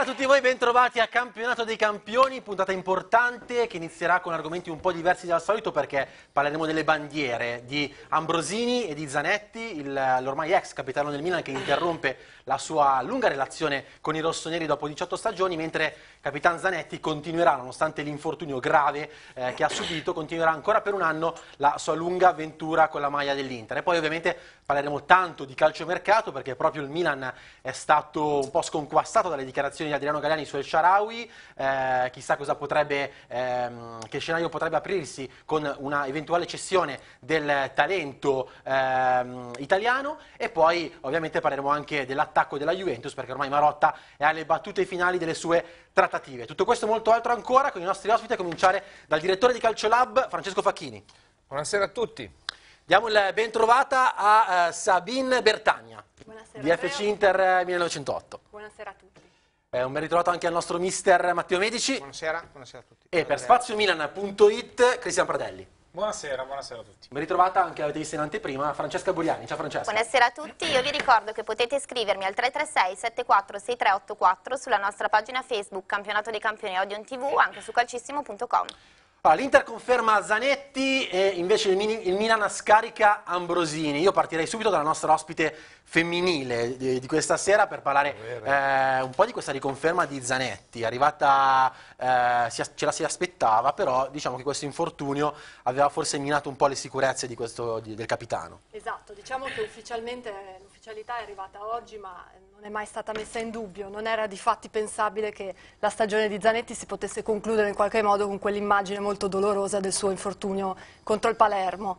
Buonasera a tutti voi, bentrovati a Campionato dei Campioni, puntata importante che inizierà con argomenti un po' diversi dal solito perché parleremo delle bandiere di Ambrosini e di Zanetti, l'ormai ex capitano del Milan che interrompe la sua lunga relazione con i rossoneri dopo 18 stagioni, mentre Capitan Zanetti continuerà, nonostante l'infortunio grave eh, che ha subito, continuerà ancora per un anno la sua lunga avventura con la maglia dell'Inter. E poi ovviamente parleremo tanto di calciomercato perché proprio il Milan è stato un po' sconquassato dalle dichiarazioni di Adriano Galliani su El Sharawi, eh, chissà potrebbe, ehm, che scenario potrebbe aprirsi con una eventuale cessione del talento ehm, italiano e poi ovviamente parleremo anche dell'attacco della Juventus perché ormai Marotta è alle battute finali delle sue trattative. Tutto questo e molto altro ancora con i nostri ospiti a cominciare dal direttore di Calcio Lab Francesco Facchini. Buonasera a tutti. Diamo il ben trovata a uh, Sabine Bertagna Buonasera, di FC Inter 1908. Buonasera a tutti. Eh, un ben ritrovato anche al nostro mister Matteo Medici. Buonasera, buonasera a tutti. E per spaziomilan.it Cristian Pradelli. Buonasera, buonasera a tutti. Ben ritrovata anche, avete visto in anteprima, Francesca Buriani. Ciao Francesca. Buonasera a tutti, io vi ricordo che potete scrivermi al 336 746384 sulla nostra pagina Facebook Campionato dei Campioni Audio TV, anche su calcissimo.com. Allora, L'Inter conferma Zanetti e invece il, il, Milan scarica Ambrosini. Io partirei subito dalla nostra ospite femminile di, di questa sera per parlare eh, un po' di questa riconferma di Zanetti. Arrivata, eh, si, ce la si aspettava, però diciamo che questo infortunio aveva forse minato un po' le sicurezze di questo, di, del capitano. Esatto, diciamo che ufficialmente l'ufficialità è arrivata oggi, ma non è mai stata messa in dubbio, non era di fatti pensabile che la stagione di Zanetti si potesse concludere in qualche modo con quell'immagine molto dolorosa del suo infortunio contro il Palermo.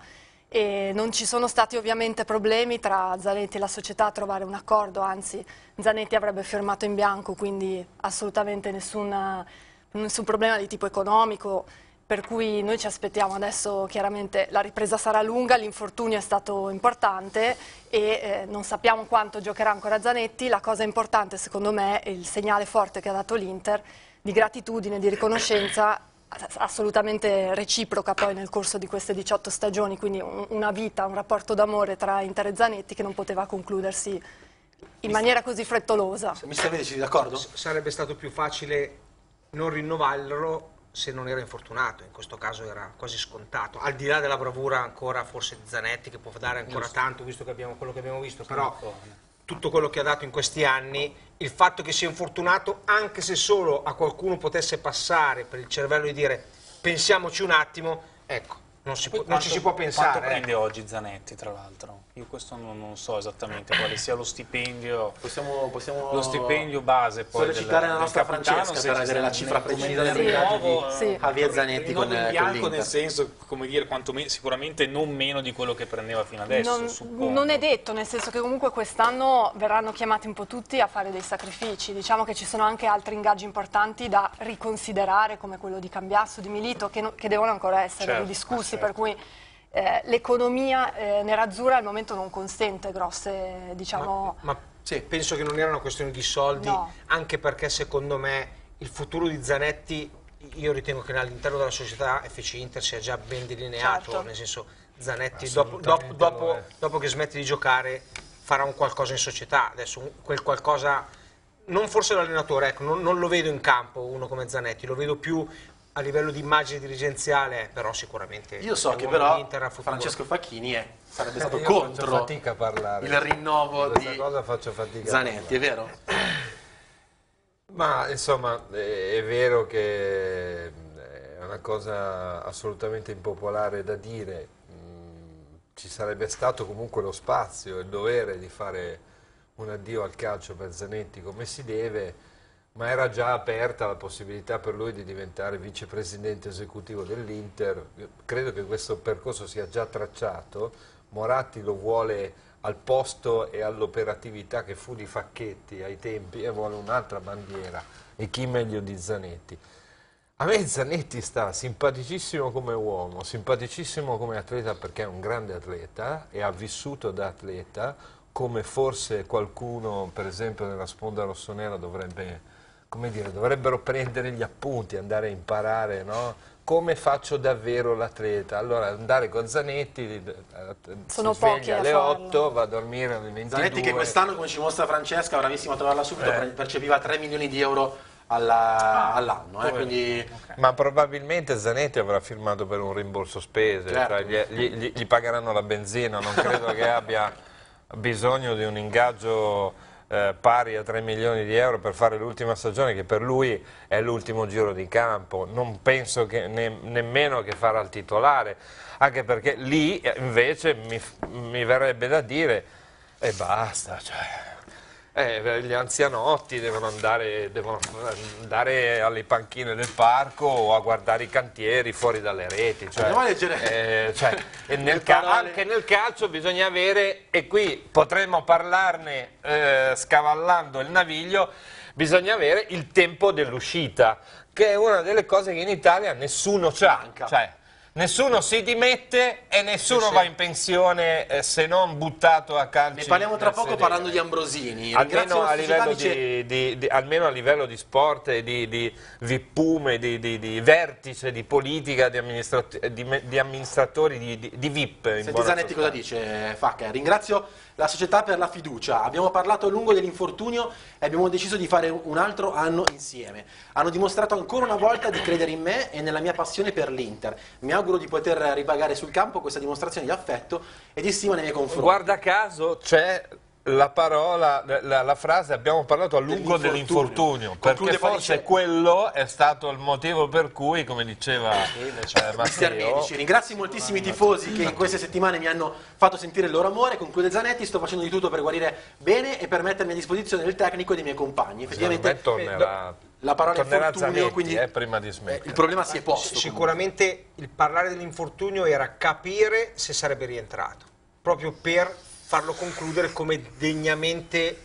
E non ci sono stati ovviamente problemi tra Zanetti e la società a trovare un accordo, anzi Zanetti avrebbe firmato in bianco, quindi assolutamente nessuna, nessun problema di tipo economico per cui noi ci aspettiamo adesso chiaramente la ripresa sarà lunga, l'infortunio è stato importante e eh, non sappiamo quanto giocherà ancora Zanetti, la cosa importante secondo me è il segnale forte che ha dato l'Inter di gratitudine, di riconoscenza assolutamente reciproca poi nel corso di queste 18 stagioni, quindi una vita, un rapporto d'amore tra Inter e Zanetti che non poteva concludersi in maniera così frettolosa. Mister Medici, d'accordo? Sarebbe stato più facile non rinnovarlo se non era infortunato, in questo caso era quasi scontato, al di là della bravura ancora forse di Zanetti che può dare ancora Giusto. tanto visto che abbiamo quello che abbiamo visto, però tutto quello che ha dato in questi anni, il fatto che sia infortunato, anche se solo a qualcuno potesse passare per il cervello di dire pensiamoci un attimo, ecco, non, può, quanto, non, ci si può pensare. Quanto prende eh. oggi Zanetti, tra l'altro? Io questo non, non, so esattamente quale sia lo stipendio. Possiamo, possiamo lo stipendio base poi sollecitare del, la nostra Francesca per avere la cifra precisa del rinnovo di sì. Javier Zanetti con, in bianco nel senso, come dire, quantomeno, sicuramente non meno di quello che prendeva fino adesso, non, non, è detto, nel senso che comunque quest'anno verranno chiamati un po' tutti a fare dei sacrifici. Diciamo che ci sono anche altri ingaggi importanti da riconsiderare come quello di Cambiasso, di Milito, che, no, che devono ancora essere certo, ridiscussi, certo. per cui eh, l'economia eh, nerazzurra al momento non consente grosse, diciamo... Ma, ma sì, penso che non era una questione di soldi, no. anche perché secondo me il futuro di Zanetti, io ritengo che all'interno della società FC Inter sia già ben delineato, certo. nel senso Zanetti dopo, dopo, dopo, dopo, che smette di giocare farà un qualcosa in società, adesso quel qualcosa non forse l'allenatore, ecco, non, non, lo vedo in campo uno come Zanetti, lo vedo più a livello di immagine dirigenziale, però sicuramente io so che però Francesco Facchini è, sarebbe stato eh, contro il rinnovo di cosa faccio fatica Zanetti, è vero? Ma insomma è vero che è una cosa assolutamente impopolare da dire, mm, ci sarebbe stato comunque lo spazio e il dovere di fare un addio al calcio per Zanetti come si deve, ma era già aperta la possibilità per lui di diventare vicepresidente esecutivo dell'Inter, credo che questo percorso sia già tracciato, Moratti lo vuole al posto e all'operatività che fu di Facchetti ai tempi e vuole un'altra bandiera. E chi meglio di Zanetti. A me Zanetti sta simpaticissimo come uomo, simpaticissimo come atleta perché è un grande atleta e ha vissuto da atleta come forse qualcuno per esempio nella sponda rossonera dovrebbe come dire, dovrebbero prendere gli appunti, andare a imparare no? come faccio davvero l'atleta? Allora andare con Zanetti, eh, Sono si sveglia alle farlo. 8, va a dormire alle 22. Zanetti che quest'anno, come ci mostra Francesca, bravissima a trovarla subito, Eh. percepiva 3 milioni di euro alla- all'anno. eh, quindi Ma probabilmente Zanetti avrà firmato per un rimborso spese, Certo. cioè gli- gli- gli pagheranno la benzina, non credo che abbia bisogno di un ingaggio eh, pari a 3 milioni di euro per fare l'ultima stagione che per lui è l'ultimo giro di campo, non penso che ne- nemmeno che farà il titolare, anche perché lì eh, invece mi, mi verrebbe da dire e basta, cioè, eh, gli anzianotti devono andare, devono andare alle panchine del parco o a guardare i cantieri fuori dalle reti. Cioè, eh, cioè, nel anche nel calcio bisogna avere, e qui potremmo parlarne eh, scavallando il naviglio, bisogna avere il tempo dell'uscita, che è una delle cose che in Italia nessuno c'ha. Cioè, Nessuno si dimette e nessuno va in pensione eh, se non buttato a calci. ne parliamo tra poco sedere. parlando di Ambrosini. Almeno a, di, di- di- almeno a livello di sport e di, vippume, di, vertice, di politica, di, amministrat- amministratori, di, VIP. Senti Zanetti cosa dice Facca. Ringrazio la società per la fiducia. Abbiamo parlato a lungo dell'infortunio e abbiamo deciso di fare un altro anno insieme. Hanno dimostrato ancora una volta di credere in me e nella mia passione per l'Inter. Mi auguro di poter ripagare sul campo questa dimostrazione di affetto e di stima nei miei confronti. Guarda caso c'è la parola, la, la frase abbiamo parlato a lungo Dell'infortunio. Conclude perché forse dice- quello è stato il motivo per cui, come diceva eh, Mister Matteo, Medici, ringrazio i moltissimi tifosi che in queste settimane mi hanno fatto sentire il loro amore. Conclude Zanetti, sto facendo di tutto per guarire bene e per mettermi a disposizione del tecnico e dei miei compagni. Effettivamente tornerà, la parola tornerà infortunio, Zanetti quindi eh, prima di eh, smettere. il problema si è posto. Sicuramente il parlare dell'infortunio era capire se sarebbe rientrato, proprio per farlo concludere come degnamente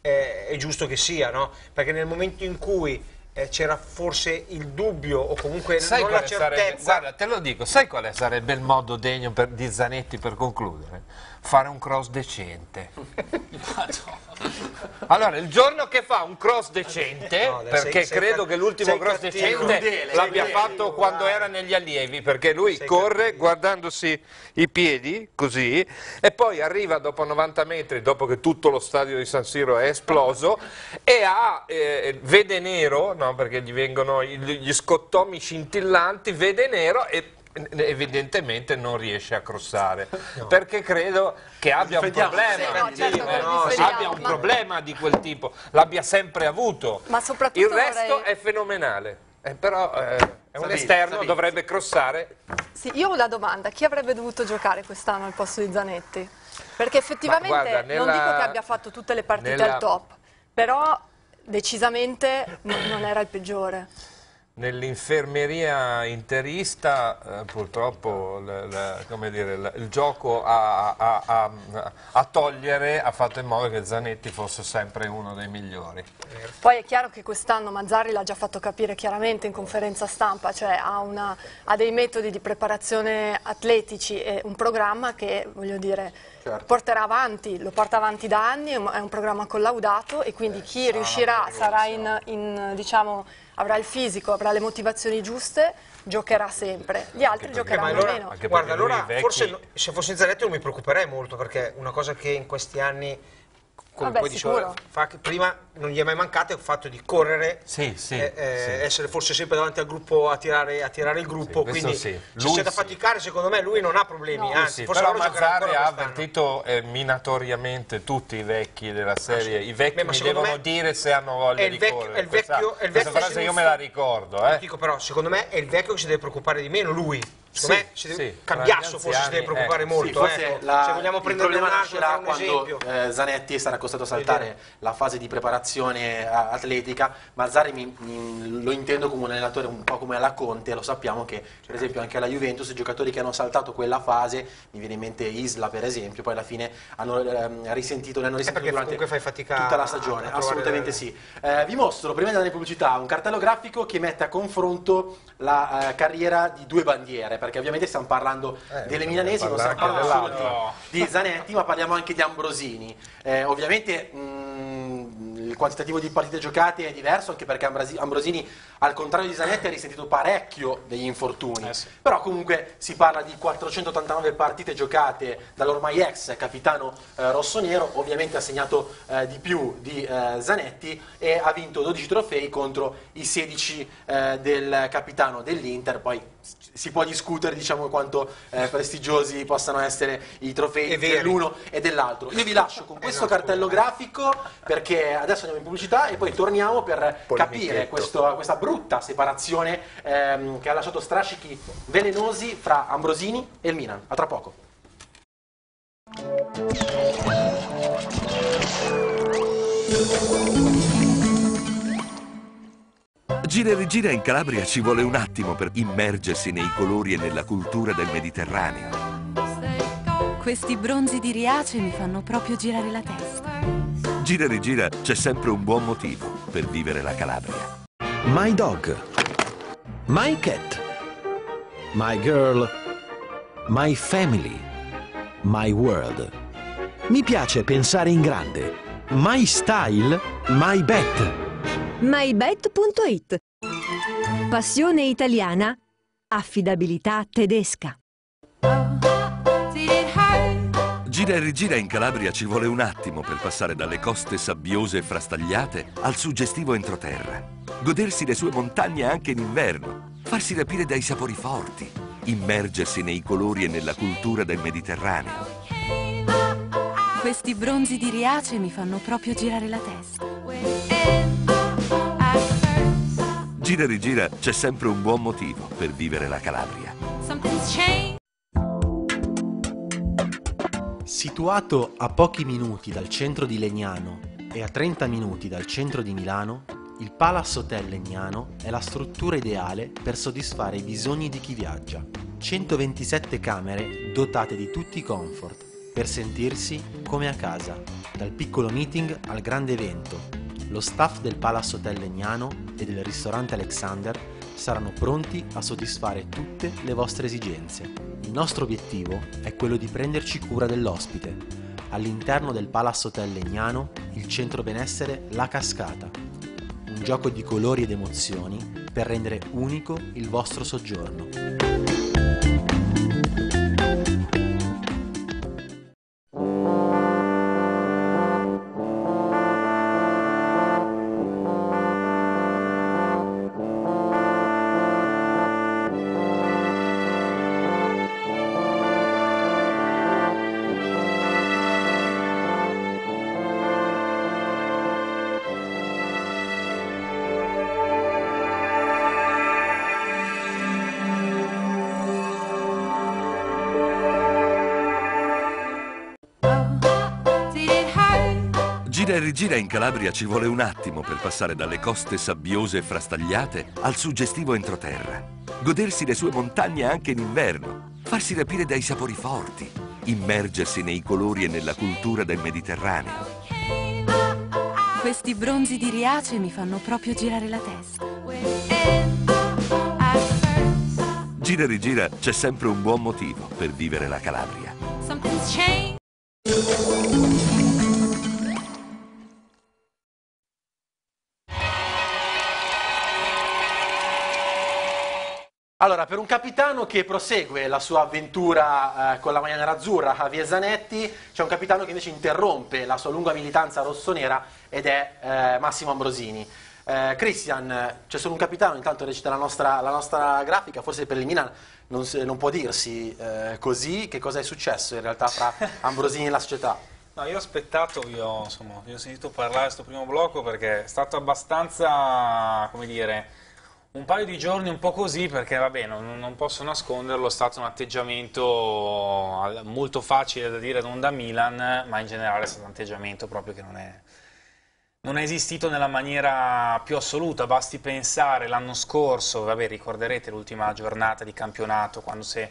eh, è giusto che sia, no? Perché nel momento in cui eh, c'era forse il dubbio o comunque Sai non la quale sarebbe, certezza, guarda, te lo dico, sai quale sarebbe il modo degno per- di Zanetti per concludere? Fare un cross decente. Allora, il giorno che fa un cross decente, No, perché sei- sei credo che l'ultimo cross cattivo. decente l'abbia fatto quando era negli allievi, perché lui Sei corre cattivo. guardandosi i piedi così e poi arriva dopo 90 metri, dopo che tutto lo stadio di San Siro è esploso e ha, eh, vede nero, no, perché gli vengono gli scottomi scintillanti, vede nero e evidentemente non riesce a crossare. Perché credo che abbia un problema sì, no, certo eh, difendiamo, abbia un ma- problema di quel tipo l'abbia sempre avuto. Ma soprattutto il resto vorrei- è fenomenale. Eh, però eh, è un Sabine, esterno Sabine. dovrebbe crossare. Sì, io ho una domanda, chi avrebbe dovuto giocare quest'anno al posto di Zanetti? Perché effettivamente guarda, non nella- dico che abbia fatto tutte le partite nella- al top, però decisamente non, era il peggiore. Nell'infermeria interista eh, purtroppo l- l- come dire, l- il gioco a, a- a- a togliere ha fatto in modo che Zanetti fosse sempre uno dei migliori. Poi è chiaro che quest'anno Mazzarri l'ha già fatto capire chiaramente in conferenza stampa, cioè ha, una- ha dei metodi di preparazione atletici e un programma che, voglio dire, Certo. porterà avanti, lo porta avanti da anni, è un, è un programma collaudato e quindi chi riuscirà, sarà in, in, diciamo, avrà il fisico, avrà le motivazioni giuste, giocherà sempre. Gli altri ma giocheranno allora, meno. Anche guarda, allora vecchi- forse se fossi Zanetti non mi preoccuperei molto perché una cosa che in questi anni come Vabbè, poi dicevo, sicuro. fa prima non gli è mai mancato il fatto di correre Sì, sì, eh, eh, sì. essere forse sempre davanti al gruppo a tirare, a tirare il gruppo quindi sì. se Lui c'è da sì. faticare secondo me lui non ha problemi No. anzi Sì, forse però ancora ha avvertito eh, minatoriamente tutti i vecchi della serie. I vecchi Beh, devono me dire se hanno voglia è il di vecchio- correre. è il vecchio- Questa, è il questa vecchio frase io me la ricordo. Eh. dico però secondo me è il vecchio che si deve preoccupare di meno lui secondo Sì, me si deve- sì, Cambiasso forse si deve anziani, preoccupare ecco, Sì, molto forse ecco. la- se vogliamo il prendere un problema altro nascerà un esempio quando eh, Zanetti sarà costretto a saltare la fase di preparazione a- atletica. Mazzari mi- mi- lo intendo come un allenatore un po' come alla Conte, lo sappiamo che per esempio anche alla Juventus i giocatori che hanno saltato quella fase, mi viene in mente Isla per esempio, poi alla fine hanno ehm, risentito, ne hanno risentito perché durante comunque fai fatica tutta la a stagione, assolutamente sì. Eh, vi mostro, prima di andare in pubblicità, un cartello grafico che mette a confronto la eh, carriera di due bandiere, perché ovviamente stiamo parlando Eh, delle milanesi, non stiamo parlando di, di Zanetti, ma parliamo anche di Ambrosini. Eh, ovviamente mh, il quantitativo di partite giocate è diverso anche perché Ambrosini, al contrario di Zanetti, ha risentito parecchio degli infortuni. Eh sì. Però comunque si parla di 489 partite giocate dall'ormai ex capitano eh, rossonero, ovviamente ha segnato eh, di più di eh, Zanetti e ha vinto 12 trofei contro i 16 eh, del capitano dell'Inter. Poi si può discutere diciamo, quanto eh, prestigiosi possano essere i trofei dell'uno e dell'altro. Io vi lascio con questo cartello grafico perché adesso andiamo in pubblicità e poi torniamo per capire questo, questa brutta separazione ehm, che ha lasciato strascichi velenosi fra Ambrosini e il Milan. A tra poco. Gira e rigira in Calabria ci vuole un attimo per immergersi nei colori e nella cultura del Mediterraneo. Questi bronzi di Riace mi fanno proprio girare la testa. Gira e rigira c'è sempre un buon motivo per vivere la Calabria. My dog. My cat. My girl. My family. My world. Mi piace pensare in grande. My style. My bet mybet.it Passione italiana, affidabilità tedesca. Gira e rigira in Calabria ci vuole un attimo per passare dalle coste sabbiose e frastagliate al suggestivo entroterra. Godersi le sue montagne anche in inverno, farsi rapire dai sapori forti, immergersi nei colori e nella cultura del Mediterraneo. Questi bronzi di Riace mi fanno proprio girare la testa. Gira e rigira c'è sempre un buon motivo per vivere la Calabria. Situato a pochi minuti dal centro di Legnano e a 30 minuti dal centro di Milano, il Palace Hotel Legnano è la struttura ideale per soddisfare i bisogni di chi viaggia. 127 camere dotate di tutti i comfort per sentirsi come a casa, dal piccolo meeting al grande evento, lo staff del Palace Hotel Legnano e del ristorante Alexander saranno pronti a soddisfare tutte le vostre esigenze. Il nostro obiettivo è quello di prenderci cura dell'ospite. All'interno del Palace Hotel Legnano, il centro benessere La Cascata. Un gioco di colori ed emozioni per rendere unico il vostro soggiorno. Rigira in Calabria ci vuole un attimo per passare dalle coste sabbiose e frastagliate al suggestivo entroterra. Godersi le sue montagne anche in inverno, farsi rapire dai sapori forti, immergersi nei colori e nella cultura del Mediterraneo. Questi bronzi di Riace mi fanno proprio girare la testa. Gira e rigira c'è sempre un buon motivo per vivere la Calabria. Allora, per un capitano che prosegue la sua avventura eh, con la maglia nerazzurra, Javier Zanetti, c'è un capitano che invece interrompe la sua lunga militanza rossonera ed è eh, Massimo Ambrosini. Eh, Christian, c'è solo un capitano, intanto recita la nostra, la nostra grafica, forse per il Milan non, non può dirsi eh, così, che cosa è successo in realtà fra Ambrosini e la società? No, io ho aspettato, io, insomma, io ho sentito parlare di questo primo blocco perché è stato abbastanza, come dire un paio di giorni un po' così perché vabbè non, non, posso nasconderlo, è stato un atteggiamento molto facile da dire non da Milan, ma in generale è stato un atteggiamento proprio che non è, non è esistito nella maniera più assoluta, basti pensare l'anno scorso, vabbè ricorderete l'ultima giornata di campionato quando c'è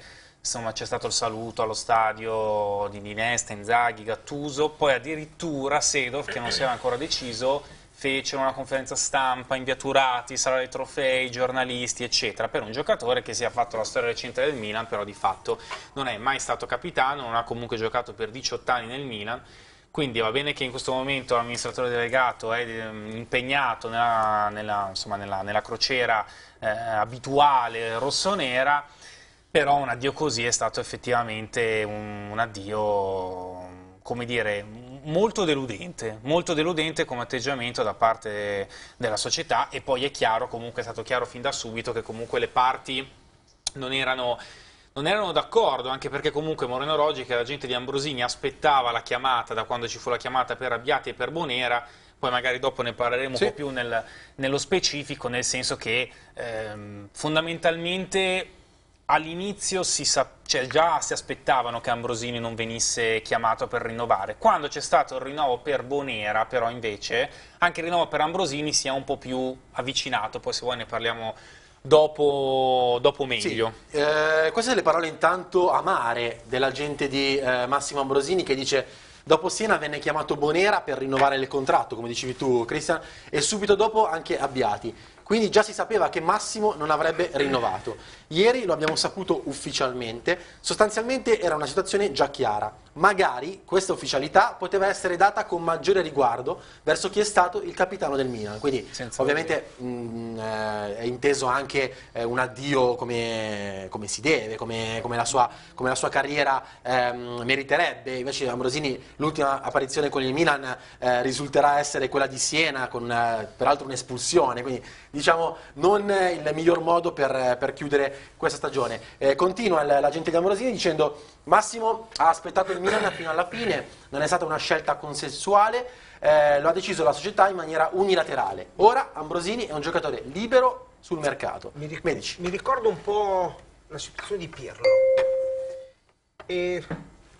stato il saluto allo stadio di Dinesta, Inzaghi, Gattuso, poi addirittura Sedov che non si era ancora deciso fecero una conferenza stampa, inviaturati, sala dei trofei, giornalisti, eccetera, per un giocatore che si è fatto la storia recente del Milan, però di fatto non è mai stato capitano, non ha comunque giocato per 18 anni nel Milan, Quindi va bene che in questo momento l'amministratore delegato è ehm, impegnato nella, nella, insomma, nella, nella crociera eh, abituale rossonera, però un addio così è stato effettivamente un, un addio, come dire, molto deludente, molto deludente come atteggiamento da parte della società e poi è chiaro, comunque è stato chiaro fin da subito che comunque le parti non erano non erano d'accordo, anche perché comunque Moreno Roggi, che la gente di Ambrosini aspettava la chiamata da quando ci fu la chiamata per Abbiati e per Bonera, poi magari dopo ne parleremo sì. un po' più nel, nello specifico, nel senso che ehm, fondamentalmente all'inizio si cioè già si aspettavano che Ambrosini non venisse chiamato per rinnovare. Quando c'è stato il rinnovo per Bonera, però invece, anche il rinnovo per Ambrosini si è un po' più avvicinato, poi se vuoi ne parliamo dopo, dopo meglio. Sì. Eh, queste sono le parole intanto amare dell'agente di eh, Massimo Ambrosini che dice dopo Siena venne chiamato Bonera per rinnovare il contratto, come dicevi tu Cristian, e subito dopo anche Abbiati. Quindi già si sapeva che Massimo non avrebbe rinnovato. Ieri lo abbiamo saputo ufficialmente, sostanzialmente era una situazione già chiara. Magari questa ufficialità poteva essere data con maggiore riguardo verso chi è stato il capitano del Milan. Quindi Senza ovviamente mh, mm, eh, è inteso anche eh, un addio come, come si deve, come, come, la, sua, come la, sua, carriera eh, meriterebbe. Invece Ambrosini l'ultima apparizione con il Milan eh, risulterà essere quella di Siena, con eh, peraltro un'espulsione. Quindi diciamo non il miglior modo per, per chiudere questa stagione. Eh, continua l'agente di Ambrosini dicendo Massimo ha aspettato il Milan fino alla fine, non è stata una scelta consensuale, eh, lo ha deciso la società in maniera unilaterale. Ora Ambrosini è un giocatore libero sul mercato. Mi, ric mi ricordo un po' la situazione di Pirlo. E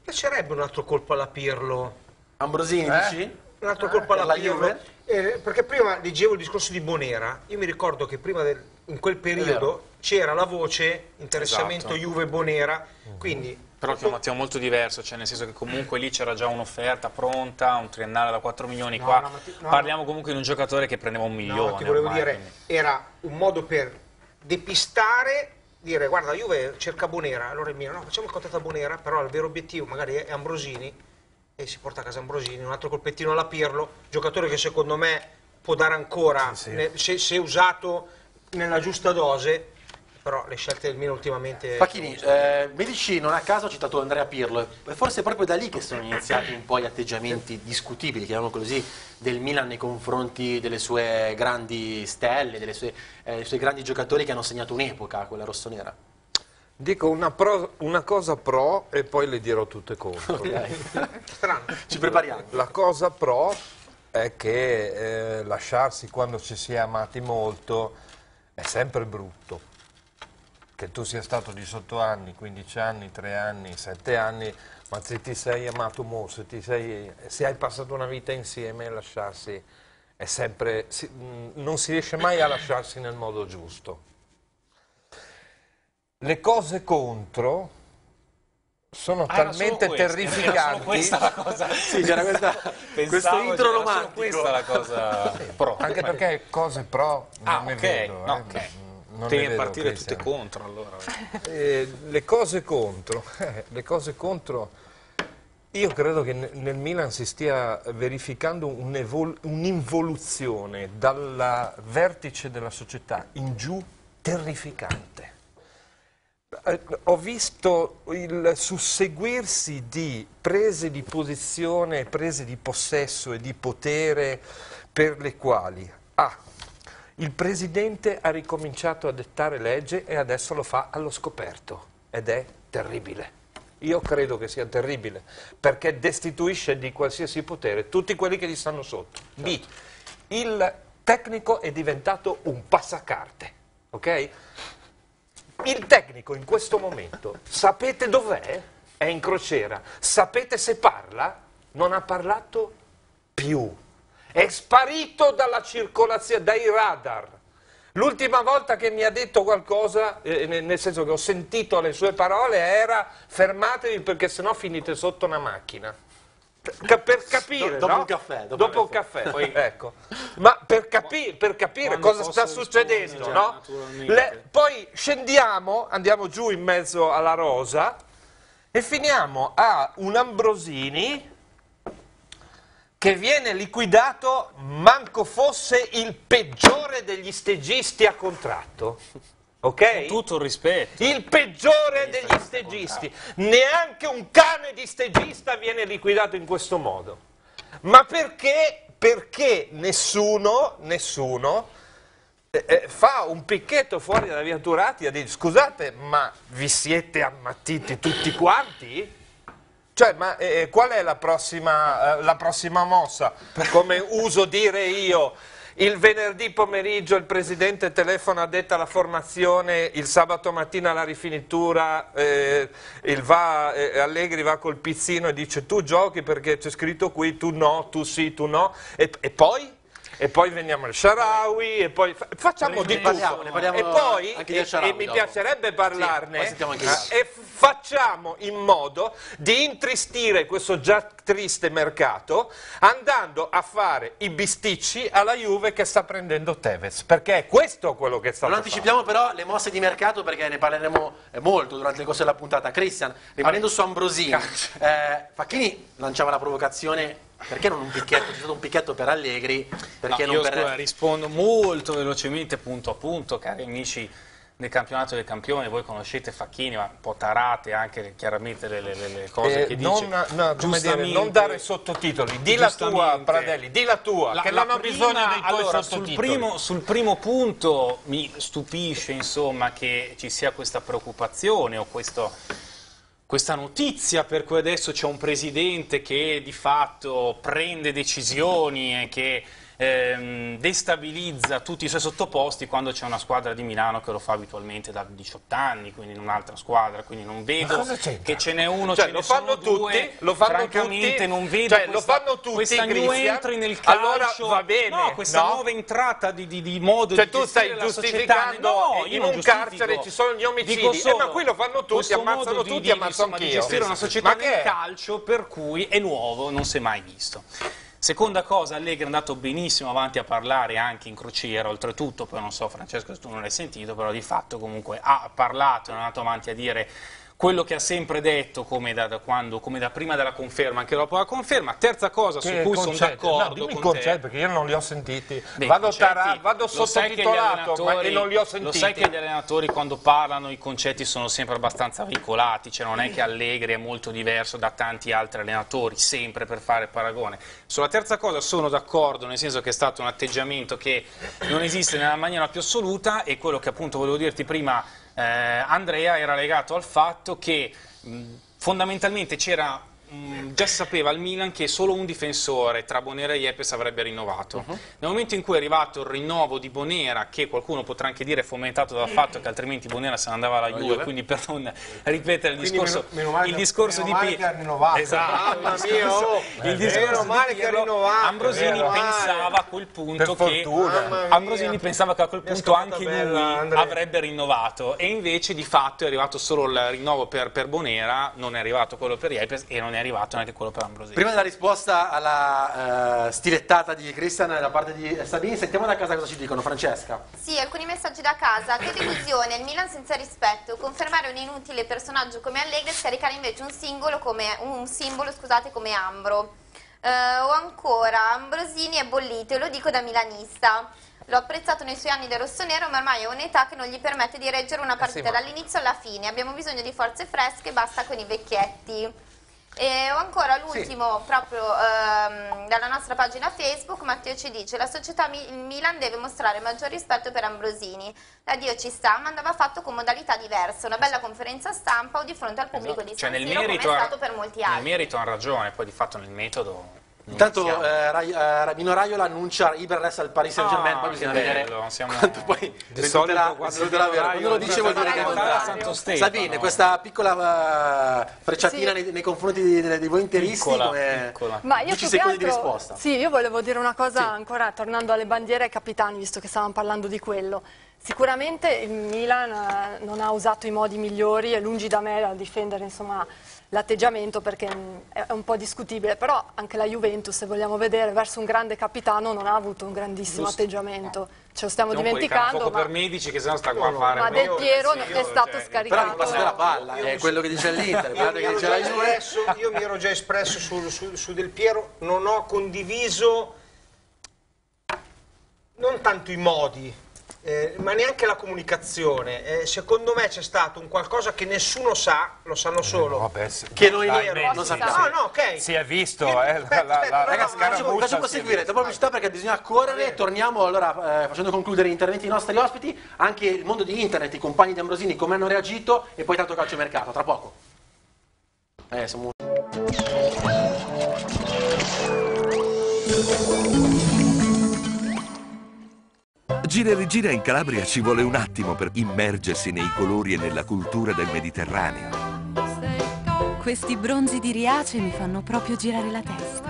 piacerebbe un altro colpo alla Pirlo. Ambrosini eh? dici? Un altro colpo alla Pirlo. Eh, perché prima leggevo il discorso di Bonera, io mi ricordo che prima del, in quel periodo c'era la voce interessamento esatto. Juve-Bonera, quindi... Però è un attimo molto diverso, cioè nel senso che comunque lì c'era già un'offerta pronta, un triennale da 4 milioni, no, qua no, ti, no, parliamo comunque di un giocatore che prendeva un milione. No, ti volevo ormai, dire, quindi. era un modo per depistare dire guarda Juve cerca Bonera allora il Milan no facciamo il contratto a Bonera però il vero obiettivo magari è Ambrosini e si porta a casa Ambrosini un altro colpettino alla Pirlo giocatore che secondo me può dare ancora sì, sì. se, se usato nella giusta dose però le scelte del Milan ultimamente... Facchini, eh, Medici non a caso ha citato Andrea Pirlo, e forse è proprio da lì che sono iniziati un po' gli atteggiamenti discutibili, chiamiamolo così, del Milan nei confronti delle sue grandi stelle, dei sue, eh, suoi grandi giocatori che hanno segnato un'epoca, quella rossonera. Dico una, pro, una, cosa pro e poi le dirò tutte contro. Okay. Ci prepariamo. La cosa pro è che eh, lasciarsi quando ci si è amati molto è sempre brutto. Che tu sia stato 18 anni, 15 anni, 3 anni, 7 anni, ma se ti sei amato molto, se, ti sei, se hai passato una vita insieme, lasciarsi è sempre, si, non si riesce mai a lasciarsi nel modo giusto. Le cose contro sono ah, talmente questa, terrificanti. Questa la cosa. sì, c'era questa, questo intro romantico. questa la cosa pro. Anche perché cose pro non ah, ne okay. vedo. No, eh. okay. Non Devi partire tutte contro allora. Eh, le cose contro, eh, le cose contro, io credo che nel Milan si stia verificando un'involuzione dal vertice della società in giù terrificante ho visto il susseguirsi di prese di posizione, prese di possesso e di potere per le quali ah, il Presidente ha ricominciato a dettare legge e adesso lo fa allo scoperto ed è terribile. Io credo che sia terribile perché destituisce di qualsiasi potere tutti quelli che gli stanno sotto. B. Il tecnico è diventato un passacarte, ok? Il tecnico in questo momento, sapete dov'è? È in crociera. Sapete se parla? Non ha parlato più. È sparito dalla circolazione, dai radar. L'ultima volta che mi ha detto qualcosa, eh, nel senso che ho sentito le sue parole, era fermatevi perché sennò finite sotto una macchina per capire, dopo no? un caffè, dopo, dopo un caffè, caffè poi, ecco. ma per, capi per capire Quando cosa sta succedendo, no? Le, poi scendiamo, andiamo giù in mezzo alla rosa e finiamo a un Ambrosini che viene liquidato manco fosse il peggiore degli stegisti a contratto. Ok? Con tutto il rispetto. Il peggiore degli stegisti. Neanche un cane di stegista viene liquidato in questo modo. Ma perché? Perché nessuno, nessuno eh, eh, fa un picchetto fuori dalla via Turati a dire scusate ma vi siete ammattiti tutti quanti? Cioè, ma eh, qual è la prossima, eh, la prossima mossa? Come uso dire io, il venerdì pomeriggio il presidente telefona detta la formazione, il sabato mattina alla rifinitura eh, va, eh, Allegri va col pizzino e dice tu giochi perché c'è scritto qui, tu no, tu sì, tu no, e, e poi? E poi veniamo al Sharawi e poi fa- facciamo di tutto ne parliamo e poi e, e mi piacerebbe parlarne Sì, altri. e facciamo in modo di intristire questo già triste mercato andando a fare i bisticci alla Juve che sta prendendo Tevez perché è questo quello che sta Non facendo anticipiamo però le mosse di mercato perché ne parleremo eh, molto durante il corso della puntata. Christian, rimanendo su Ambrosini, eh, Facchini lanciava la provocazione perché non un picchetto? C'è stato un picchetto per Allegri, perché No, non io per... scusa, rispondo molto velocemente, punto a punto, cari amici del campionato dei campioni, voi conoscete Facchini, ma un po' tarate anche chiaramente le, le- le cose Eh, che non, dice. no, come dire, non dare sottotitoli, di la tua. Pradelli, di la tua, La- che la non prima- bisogno dei tuoi allora, sul sottotitoli. primo, sul primo punto mi stupisce insomma, che ci sia questa preoccupazione o questo- questa notizia per cui adesso c'è un presidente che di fatto prende decisioni e che ehm, destabilizza tutti i suoi sottoposti quando c'è una squadra di Milano che lo fa abitualmente da 18 anni, quindi in un'altra squadra, quindi non vedo che ce n'è uno, Cioè, ce lo ne sono fanno due, tutti, lo fanno francamente tutti, non vedo cioè, lo questa, fanno tutti, questa new entry nel calcio, allora va bene, no, questa no? nuova entrata di, di- di modo Cioè di tu gestire stai la società. giustificando No, in un carcere ci sono gli omicidi. Dico Eh, solo ma qui lo fanno tutti, ammazzano tutti, di- ammazzo insomma, di anch'io. gestire una società Ma è? calcio per cui è nuovo, non si è mai visto. Seconda cosa, Allegri è andato benissimo avanti a parlare anche in crociera, oltretutto, poi non so Francesco se tu non l'hai sentito, però di fatto comunque ha parlato, è andato avanti a dire quello che ha sempre detto come da, da quando, come da prima della conferma, anche dopo la conferma. Terza cosa su Che cui sono d'accordo No, con concetti te. perché io non li ho sentiti. Beh, vado, concetti, vado lo sottotitolato, ma e non li ho Lo sentiti. sai che gli allenatori quando parlano i concetti sono sempre abbastanza veicolati, cioè non è che Allegri è molto diverso da tanti altri allenatori, sempre per fare paragone. Sulla terza cosa sono d'accordo, nel senso che è stato un atteggiamento che non esiste nella maniera più assoluta e quello che appunto volevo dirti prima Andrea era legato al fatto che mh, fondamentalmente c'era mh, già si sapeva al Milan che solo un difensore tra Bonera e Yepes avrebbe rinnovato. Nel momento in cui è arrivato il rinnovo di Bonera, che qualcuno potrà anche dire fomentato dal fatto che altrimenti Bonera se ne andava alla Juve, Juve. quindi per non ripetere il discorso, meno- meno il discorso meno di male Pi- che ha rinnovato. Esatto, Mamma il discorso- il discorso di male che ha Pirlo, rinnovato, Ambrosini pensava a quel punto che. Ambrosini pensava che a quel punto anche bella, lui avrebbe rinnovato e invece di fatto è arrivato solo il rinnovo per, per Bonera, non è arrivato quello per Yepes e non è arrivato neanche quello per Ambrosini. Prima della risposta alla eh, stilettata di Christian da parte di Sabini, sentiamo da casa cosa ci dicono. Francesca. Sì, alcuni messaggi da casa. Che delusione, il Milan senza rispetto. Confermare un inutile personaggio come Allegri e scaricare invece un, singolo come, un simbolo scusate, come Ambro. Eh, o ancora, Ambrosini è bollito, e lo dico da milanista. L'ho apprezzato nei suoi anni da rossonero, ma ormai ha un'età che non gli permette di reggere una partita ma- dall'inizio alla fine. Abbiamo bisogno di forze fresche, basta con i vecchietti. E ho ancora l'ultimo proprio ehm, dalla nostra pagina Facebook, Matteo ci dice la società Mi- il Milan deve mostrare maggior rispetto per Ambrosini, l'addio ci sta ma andava fatto con modalità diverse, una bella conferenza stampa o di fronte al pubblico di Cioè San nel Siro come è ha- stato per molti nel altri. merito hanno ragione, poi di fatto nel metodo... Intanto eh, Rai- eh, Rabino Raiola annuncia Iberles al Paris Saint Germain, Ah, poi bisogna vedere siamo- quanto poi Di risulterà, solito quando risulterà vero. Quando lo dice vuol dire che è. Sabine, questa piccola eh, frecciatina Sì. nei, nei confronti di, di voi interisti, Piccola, come piccola. Ma io 10 più che secondi di altro- risposta. Sì, io volevo dire una cosa Sì. ancora tornando alle bandiere ai capitani, visto che stavamo parlando di quello. Sicuramente il Milan eh, non ha usato i modi migliori, è lungi da me dal difendere insomma, l'atteggiamento perché è un po' discutibile, però anche la Juventus, se vogliamo vedere, verso un grande capitano non ha avuto un grandissimo Giusto. atteggiamento. Ce lo stiamo dimenticando. Un ma... per Medici che se no sta qua a fare. Ma Del Piero sì, è stato cioè, scaricato. Però passa la palla, è quello che dice l'Inter, io. Io mi ero già espresso su, su, su Del Piero, non ho condiviso non tanto i modi, eh, ma neanche la comunicazione. Eh, secondo me c'è stato un qualcosa che nessuno sa, lo sanno solo. No, vabbè, che noi dai, non sappiamo. No, no, ok. Si è visto, che, eh, la, la, la, ragazzi, facciamo, facciamo seguire, dopo la pubblicità perché bisogna correre, torniamo allora eh, facendo concludere gli interventi dei nostri ospiti, anche il mondo di internet, i compagni di Ambrosini, come hanno reagito e poi tanto calciomercato, tra poco. Eh, siamo... Gira e rigira in Calabria ci vuole un attimo per immergersi nei colori e nella cultura del Mediterraneo. Questi bronzi di Riace mi fanno proprio girare la testa.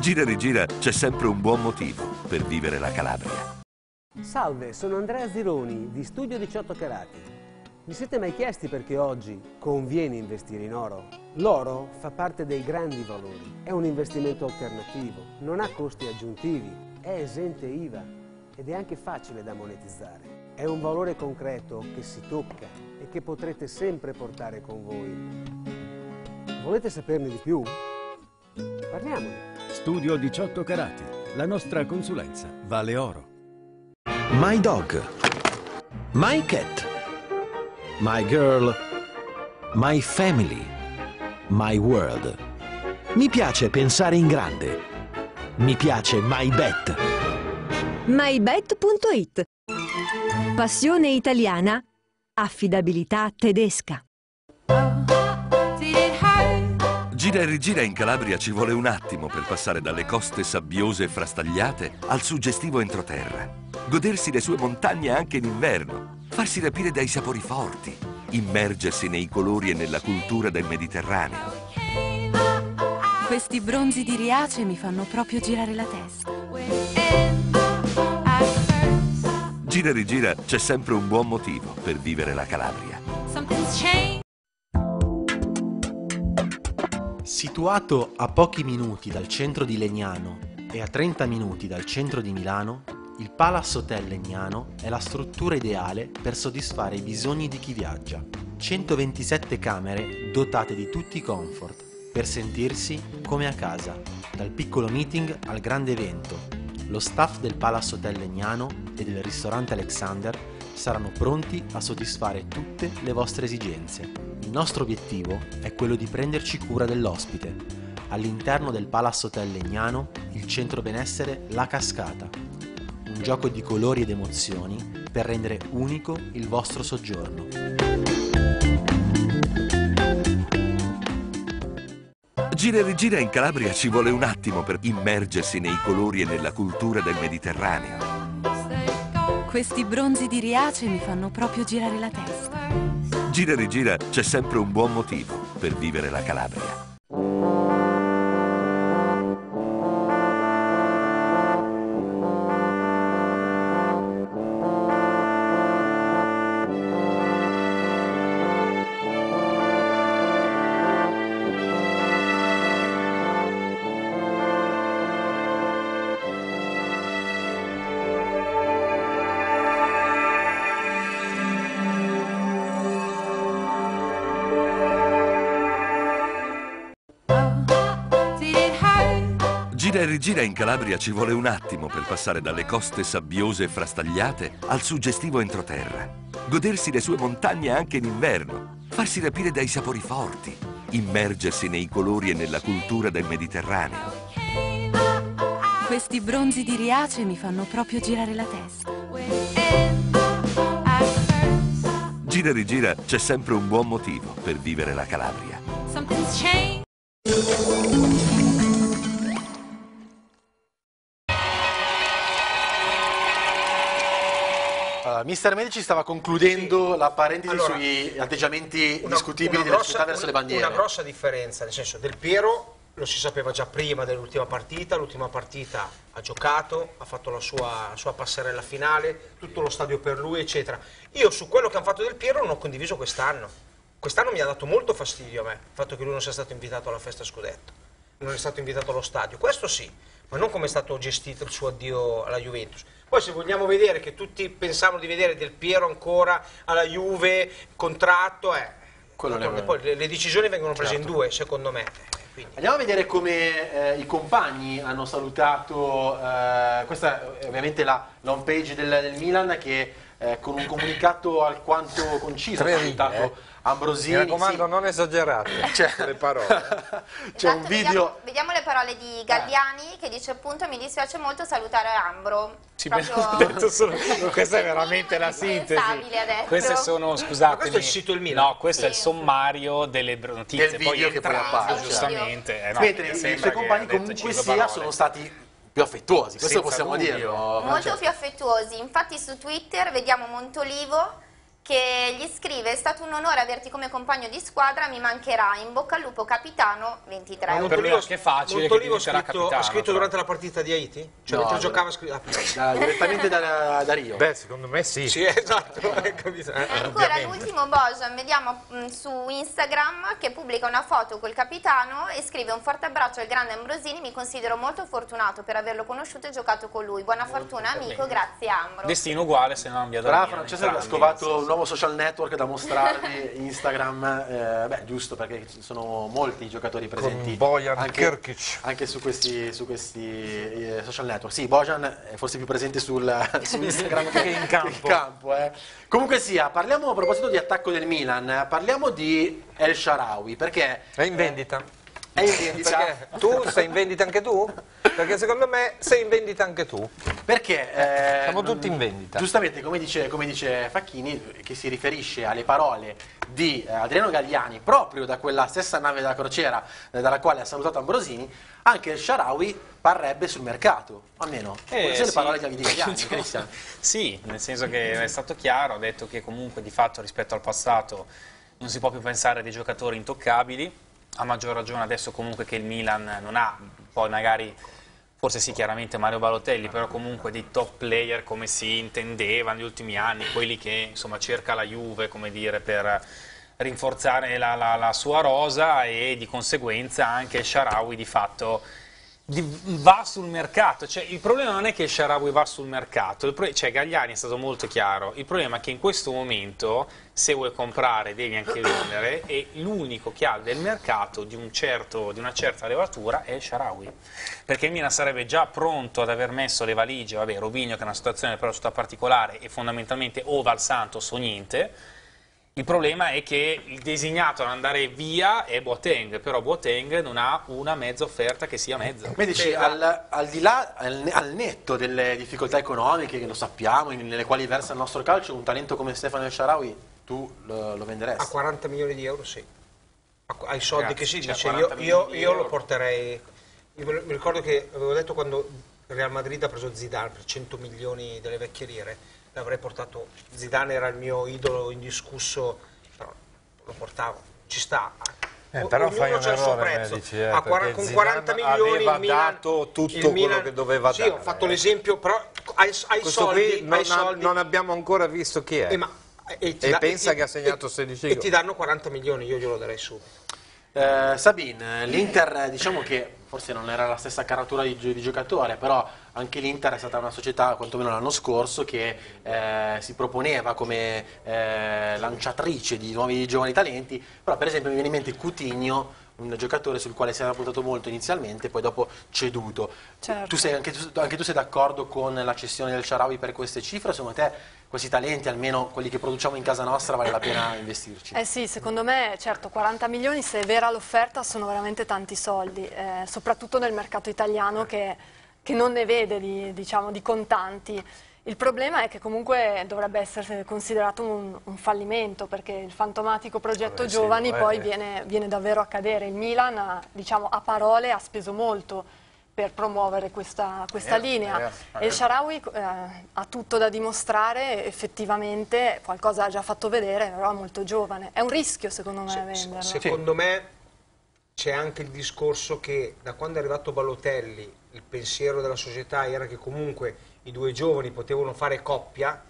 Gira e rigira c'è sempre un buon motivo per vivere la Calabria. Salve, sono Andrea Zironi di Studio 18 Carati. Vi siete mai chiesti perché oggi conviene investire in oro? L'oro fa parte dei grandi valori, è un investimento alternativo, non ha costi aggiuntivi, è esente IVA ed è anche facile da monetizzare. È un valore concreto che si tocca e che potrete sempre portare con voi. Volete saperne di più? Parliamone. Studio 18 Carati. La nostra consulenza vale oro. My Dog. My Cat. My Girl. My Family. My World. Mi piace pensare in grande. Mi piace My Bet mybet.it Passione italiana, affidabilità tedesca. Gira e rigira in Calabria ci vuole un attimo per passare dalle coste sabbiose e frastagliate al suggestivo entroterra. Godersi le sue montagne anche in inverno, farsi rapire dai sapori forti, immergersi nei colori e nella cultura del Mediterraneo. Questi bronzi di Riace mi fanno proprio girare la testa. Gira e rigira c'è sempre un buon motivo per vivere la Calabria. Situato a pochi minuti dal centro di Legnano e a 30 minuti dal centro di Milano, il Palace Hotel Legnano è la struttura ideale per soddisfare i bisogni di chi viaggia. 127 camere dotate di tutti i comfort per sentirsi come a casa, dal piccolo meeting al grande evento, lo staff del Palace Hotel Legnano e del ristorante Alexander saranno pronti a soddisfare tutte le vostre esigenze. Il nostro obiettivo è quello di prenderci cura dell'ospite. All'interno del Palace Hotel Legnano, il centro benessere La Cascata. Un gioco di colori ed emozioni per rendere unico il vostro soggiorno. Gira e rigira in Calabria ci vuole un attimo per immergersi nei colori e nella cultura del Mediterraneo. Questi bronzi di Riace mi fanno proprio girare la testa. Gira e rigira c'è sempre un buon motivo per vivere la Calabria. Rigira in Calabria ci vuole un attimo per passare dalle coste sabbiose e frastagliate al suggestivo entroterra. Godersi le sue montagne anche in inverno, farsi rapire dai sapori forti, immergersi nei colori e nella cultura del Mediterraneo. Questi bronzi di Riace mi fanno proprio girare la testa. Gira e rigira c'è sempre un buon motivo per vivere la Calabria. Mister Medici stava concludendo sì. la parentesi allora, sugli atteggiamenti una, discutibili una della grossa, società verso un, le bandiere. Una grossa differenza, nel senso Del Piero lo si sapeva già prima dell'ultima partita, l'ultima partita ha giocato, ha fatto la sua, la sua, passerella finale, tutto lo stadio per lui, eccetera. Io su quello che hanno fatto Del Piero non ho condiviso quest'anno. quest'anno mi ha dato molto fastidio a me il fatto che lui non sia stato invitato alla festa scudetto, non è stato invitato allo stadio, questo sì, ma non come è stato gestito il suo addio alla Juventus. Poi se vogliamo vedere che tutti pensavano di vedere Del Piero ancora alla Juve, contratto, eh, poi le, le, decisioni vengono prese certo. in due, secondo me. Quindi. Andiamo a vedere come eh, i compagni hanno salutato, eh, questa è ovviamente la home page del, del Milan che eh, con un comunicato alquanto conciso ha salutato eh. Ambrosini. Mi raccomando, sì. non esagerate cioè, le parole. C'è esatto, un video. Vediamo, vediamo, le parole di Galliani eh. che dice appunto mi dispiace molto salutare Ambro. Sì, Proprio... solo... questa è veramente la sintesi. Queste sono, scusate. questo è il sito del Milan. No, questo sì. è il sommario delle notizie. Del video poi che poi appare. Giustamente. Eh, no, Mentre i suoi compagni comunque sia sono stati più affettuosi, questo Senza possiamo dirlo. Molto più affettuosi, infatti su Twitter vediamo Montolivo che gli scrive è stato un onore averti come compagno di squadra mi mancherà. In bocca al lupo capitano 23 ma per lui è anche facile Montolivo ha scritto, ha scritto durante la partita di Haiti? cioè no, mentre giocava ah, direttamente da, da, Rio. Beh secondo me sì. Sì esatto e ancora l'ultimo Bojan vediamo mh, mm, su Instagram che pubblica una foto col capitano e scrive un forte abbraccio al grande Ambrosini mi considero molto fortunato per averlo conosciuto e giocato con lui. Buona molto fortuna amico grazie Ambro destino uguale se non abbia da Brava Francesca ha scovato nuovo social network da mostrarvi, Instagram, eh, beh giusto perché ci sono molti giocatori presenti Bojan anche, anche, su questi, su questi eh, social network. Sì, Bojan è forse più presente sul, su Instagram che, in campo. Che in campo eh. Comunque sia, parliamo a proposito di attacco del Milan, parliamo di El Sharawi perché... È in vendita. È in vendita. Tu sei in vendita anche tu? Perché secondo me sei in vendita anche tu. Perché? Eh, Siamo tutti in vendita. Giustamente, come dice, come dice, Facchini, che si riferisce alle parole di eh, Adriano Gagliani, proprio da quella stessa nave da crociera eh, dalla quale ha salutato Ambrosini, anche il Sharawi parrebbe sul mercato, almeno eh, queste sì. le parole di Gagliani, Cristian. Sì, nel senso che è stato chiaro, ha detto che comunque di fatto rispetto al passato non si può più pensare a dei giocatori intoccabili, a maggior ragione adesso comunque che il Milan non ha, poi magari forse sì chiaramente Mario Balotelli, però comunque dei top player come si intendeva negli ultimi anni, quelli che insomma cerca la Juve come dire per rinforzare la, la, la sua rosa e di conseguenza anche Sharawi di fatto va sul mercato, cioè, il problema non è che Sharawi va sul mercato, cioè Gagliani è stato molto chiaro, il problema è che in questo momento se vuoi comprare devi anche vendere e l'unico che ha del mercato di, un certo, di una certa levatura è Sharawi, perché Milan sarebbe già pronto ad aver messo le valigie, vabbè Robinho che è una situazione però tutta particolare e fondamentalmente o va Santos o niente, il problema è che il designato ad andare via è Boateng, però Boateng non ha una mezza offerta che sia mezza. Medici, al, al, di là, al, al, netto delle difficoltà economiche che lo sappiamo, nelle quali versa il nostro calcio, un talento come Stefano El Sharawi, tu lo, lo venderesti? A 40 milioni di euro sì, ai soldi Ragazzi, che si cioè dice, io, io, io lo porterei, io mi ricordo che avevo detto quando Real Madrid ha preso Zidane per 100 milioni delle vecchie lire, l'avrei portato, Zidane era il mio idolo indiscusso, però lo portavo, ci sta. Eh, però fai un errore, dici, eh, con 40 milioni il Milan, dato tutto Milan, quello che doveva sì, dare. Sì, ho fatto l'esempio, però hai, hai soldi, non, hai soldi. non abbiamo ancora visto chi è. Eh, ma, e, e da, pensa e, che ha segnato 16 gol. E ti danno 40 milioni, io glielo darei su. Eh, Sabine, l'Inter diciamo che forse non era la stessa caratura di, di giocatore, però anche l'Inter è stata una società, quantomeno l'anno scorso, che eh, si proponeva come eh, lanciatrice di nuovi giovani talenti, però per esempio mi viene in mente Coutinho, un giocatore sul quale si era puntato molto inizialmente, poi dopo ceduto. Certo. Tu sei, anche, tu, anche, tu, sei d'accordo con la cessione del Sharawi per queste cifre? Secondo te questi talenti, almeno quelli che produciamo in casa nostra, vale la pena investirci? Eh sì, secondo me, certo, 40 milioni, se è vera l'offerta, sono veramente tanti soldi, eh, soprattutto nel mercato italiano che che non ne vede di, diciamo, di contanti. Il problema è che comunque dovrebbe essere considerato un, un fallimento perché il fantomatico progetto Vabbè, giovani sì, poi viene, viene, davvero a cadere. Il Milan diciamo, a parole ha speso molto per promuovere questa, questa eh, linea eh, e il Sharawi eh, ha tutto da dimostrare, effettivamente qualcosa ha già fatto vedere, però è molto giovane. È un rischio secondo me se, venderlo. Secondo me c'è anche il discorso che da quando è arrivato Balotelli il pensiero della società era che comunque i due giovani potevano fare coppia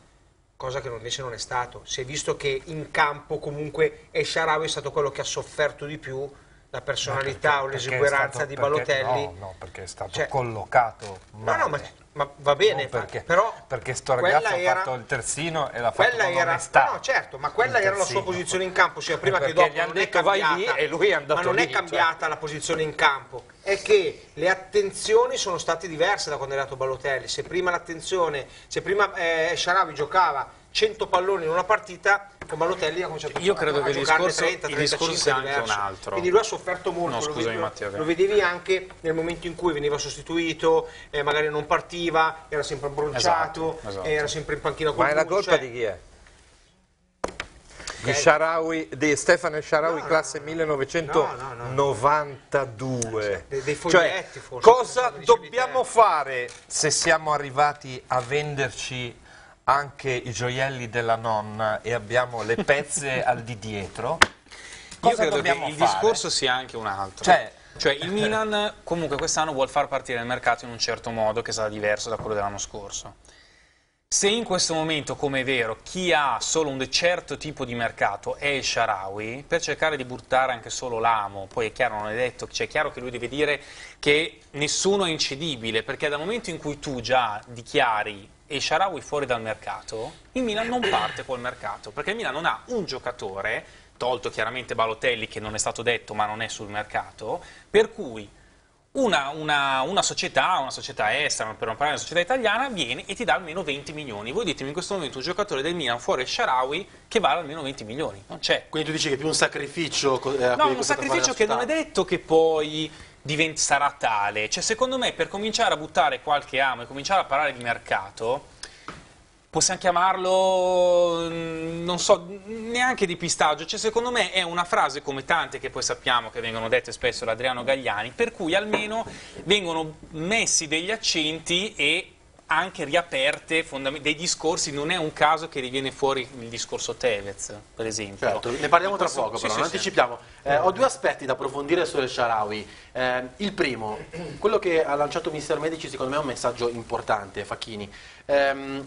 cosa che invece non è stato. Si è visto che in campo comunque El Sharawi è stato quello che ha sofferto di più la personalità o l'esuberanza di Balotelli. No, no, perché è stato cioè, collocato male. No, no, ma, ma va bene, perché, però perché sto ragazzo ha fatto il terzino e l'ha fatto con era, onestà. No, certo, ma quella era la sua posizione in campo, sia prima che perché dopo. gli hanno detto vai cambiata, lì e lui è andato Ma non lì, è cambiata cioè. la posizione in campo, è che le attenzioni sono state diverse da quando è arrivato Balotelli. Se prima l'attenzione, se prima eh, Sharawi giocava 100 palloni in una partita, con Balotelli ha cominciato Io credo a che il giocarne discorso, 30, il 35 discorso sia anche diverso. un altro. Quindi lui ha sofferto molto, No, lo, scusami, vedevi, Matteo, lo vedevi anche nel momento in cui veniva sostituito, eh, magari non partiva, era sempre abbronciato, Esatto, esatto. era sempre in panchina con Ma è la colpa cioè- di chi è? Di, Sharawi, di Stefano Sharawi, No, classe no, 1992. Dei- dei Cioè, foglietti, forse, cosa dobbiamo fare se siamo arrivati a venderci anche i gioielli della nonna e abbiamo le pezze al di dietro? Io Cosa credo che il fare? discorso sia anche un altro. Cioè- Cioè, il Milan comunque quest'anno vuole far partire il mercato in un certo modo che sarà diverso da quello dell'anno scorso. Se in questo momento, come è vero, chi ha solo un certo tipo di mercato è il Sharawi, per cercare di buttare anche solo l'amo, poi è chiaro, non è detto, cioè è chiaro che lui deve dire che nessuno è incedibile, perché dal momento in cui tu già dichiari e Sharawi fuori dal mercato, il Milan non parte col mercato, perché il Milan non ha un giocatore, tolto chiaramente Balotelli che non è stato detto ma non è sul mercato, per cui una, una- una società, una società estera, per non parlare di una società italiana, viene e ti dà almeno 20 milioni. Voi ditemi in questo momento un giocatore del Milan fuori Sharawi che vale almeno 20 milioni, non c'è. Quindi tu dici che è più un sacrificio... eh, No, un sacrificio che non è detto che poi sarà tale. Cioè, secondo me, per cominciare a buttare qualche amo e cominciare a parlare di mercato, possiamo chiamarlo, mm, non so, neanche di pistaggio. Cioè, secondo me è una frase come tante che poi sappiamo che vengono dette spesso da Adriano Gagliani, per cui almeno vengono messi degli accenti e anche riaperte dei discorsi, non è un caso che riviene fuori il discorso Tevez, per esempio. Certo, ne parliamo tra poco, sì, però, sì, non sì. anticipiamo. Eh, ho due aspetti da approfondire sul Sharawi. Eh, il primo, quello che ha lanciato Mister Medici, secondo me è un messaggio importante, Facchini. Ehm,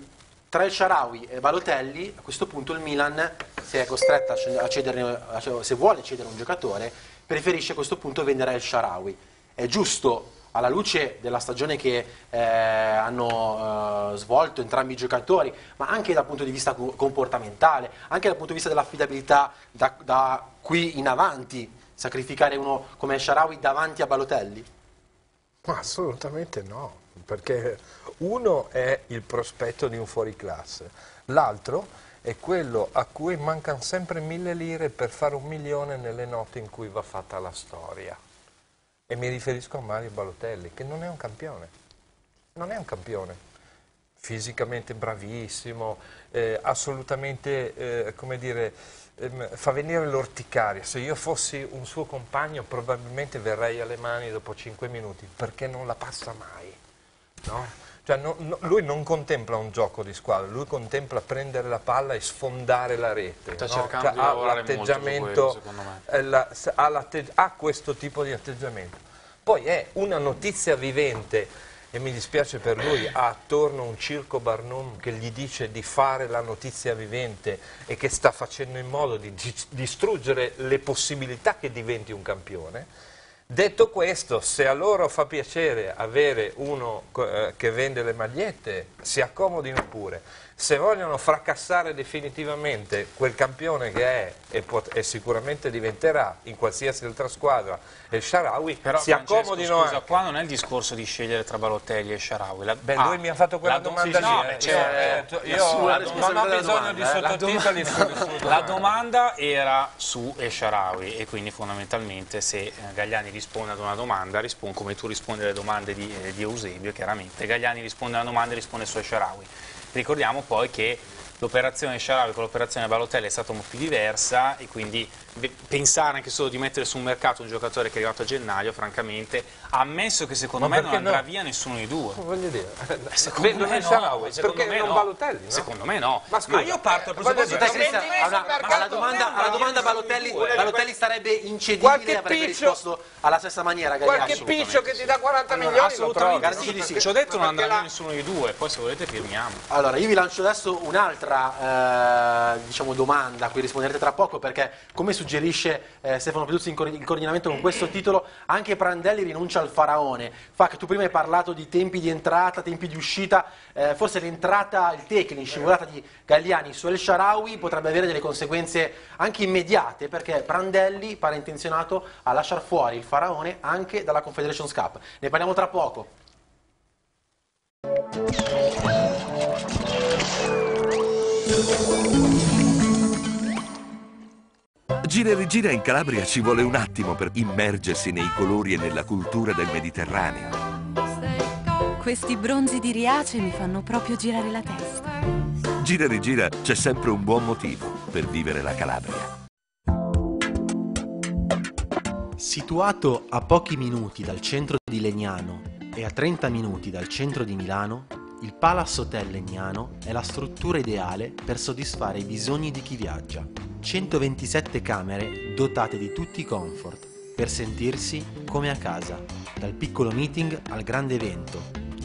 tra il Sharawi e Balotelli, a questo punto il Milan, se è costretta a cedere, se vuole cedere un giocatore, preferisce a questo punto vendere il Sharawi. È giusto alla luce della stagione che eh, hanno eh, svolto entrambi i giocatori, ma anche dal punto di vista co- comportamentale, anche dal punto di vista dell'affidabilità da, da qui in avanti, sacrificare uno come Sharawi davanti a Balotelli? Ma assolutamente no, perché uno è il prospetto di un fuoriclasse, l'altro è quello a cui mancano sempre mille lire per fare un milione nelle notti in cui va fatta la storia. E mi riferisco a Mario Balotelli, che non è un campione, non è un campione. Fisicamente bravissimo, eh, assolutamente, eh, come dire, ehm, fa venire l'orticaria. Se io fossi un suo compagno probabilmente verrei alle mani dopo cinque minuti, perché non la passa mai. No? Cioè, no- no- lui non contempla un gioco di squadra, lui contempla prendere la palla e sfondare la rete. Sta cercando Cioè, ha l'atteggiamento, eh, la- ha, ha questo tipo di atteggiamento. Poi è una notizia vivente e mi dispiace per lui, ha attorno un circo Barnum che gli dice di fare la notizia vivente e che sta facendo in modo di- distruggere le possibilità che diventi un campione. Detto questo, se a loro fa piacere avere uno eh, che vende le magliette, si accomodino pure. Se vogliono fracassare definitivamente quel campione che è e, e sicuramente diventerà in qualsiasi altra squadra il Sharawi, Però si accomodino scusa, anche. qua non è il discorso di scegliere tra Balotelli e Sharawi. La- Beh, ah, lui mi ha fatto quella la do- domanda lì. eh. Io- non ho bisogno di domanda, eh. sottotitoli La domanda era su Esharawi e quindi fondamentalmente se eh, Gagliani risponde ad una domanda, risponde come tu rispondi alle domande di, eh, di Eusebio, chiaramente. Gagliani risponde a una domanda e risponde su Esharawi. Ricordiamo poi che l'operazione Esharawi con l'operazione Balotelli è stata più diversa e quindi pensare anche solo di mettere su un mercato un giocatore che è arrivato a gennaio, francamente, ammesso che secondo Ma me non andrà no? via nessuno dei due. Voglio dire, Secondo vendono me no, secondo perché me non no. Balotelli, no? Secondo me no. Ma scusa, io parto dal eh, Te, Cristian, metti alla, sul domanda, alla domanda Balotelli, Una Balotelli sarebbe incedibile Qualche avrebbe piccio- risposto alla stessa maniera. Qualche piccio che ti dà 40 Allora, milioni assolutamente. Garantisci di sì. Ci ho detto Ma non andrà via nessuno dei due, poi se volete firmiamo. Allora, io vi lancio adesso un'altra un'altra eh, diciamo, domanda a cui risponderete tra poco perché come suggerisce eh, Stefano Peduzzi in, co in, coordinamento con questo titolo anche Prandelli rinuncia al faraone. Fa che tu prima hai parlato di tempi di entrata, tempi di uscita, eh, forse l'entrata, il tackle in scivolata di Galliani su El Sharawi potrebbe avere delle conseguenze anche immediate perché Prandelli pare intenzionato a lasciare fuori il faraone anche dalla Confederations Cup. Ne parliamo tra poco. Gira e rigira in Calabria ci vuole un attimo per immergersi nei colori e nella cultura del Mediterraneo. Questi bronzi di Riace mi fanno proprio girare la testa. Gira e rigira c'è sempre un buon motivo per vivere la Calabria. Situato a pochi minuti dal centro di Legnano e a 30 minuti dal centro di Milano, il Palace Hotel Legnano è la struttura ideale per soddisfare i bisogni di chi viaggia. 127 camere dotate di tutti i comfort per sentirsi come a casa, dal piccolo meeting al grande evento.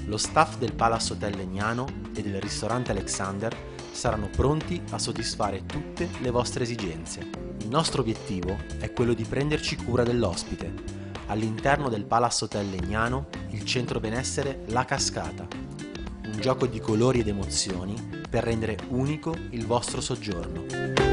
Lo staff del Palace Hotel Legnano e del ristorante Alexander saranno pronti a soddisfare tutte le vostre esigenze. Il nostro obiettivo è quello di prenderci cura dell'ospite. All'interno del Palace Hotel Legnano, il centro benessere La Cascata, un gioco di colori ed emozioni per rendere unico il vostro soggiorno.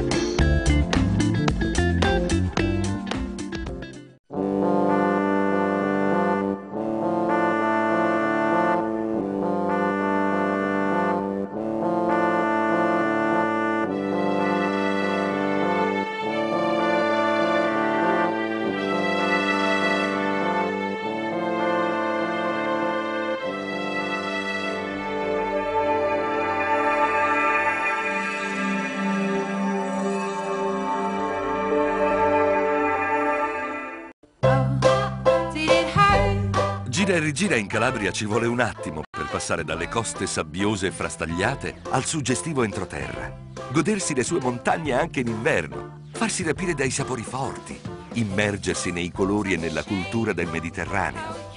Gira in Calabria ci vuole un attimo per passare dalle coste sabbiose e frastagliate al suggestivo entroterra. Godersi le sue montagne anche in inverno, farsi rapire dai sapori forti, immergersi nei colori e nella cultura del Mediterraneo.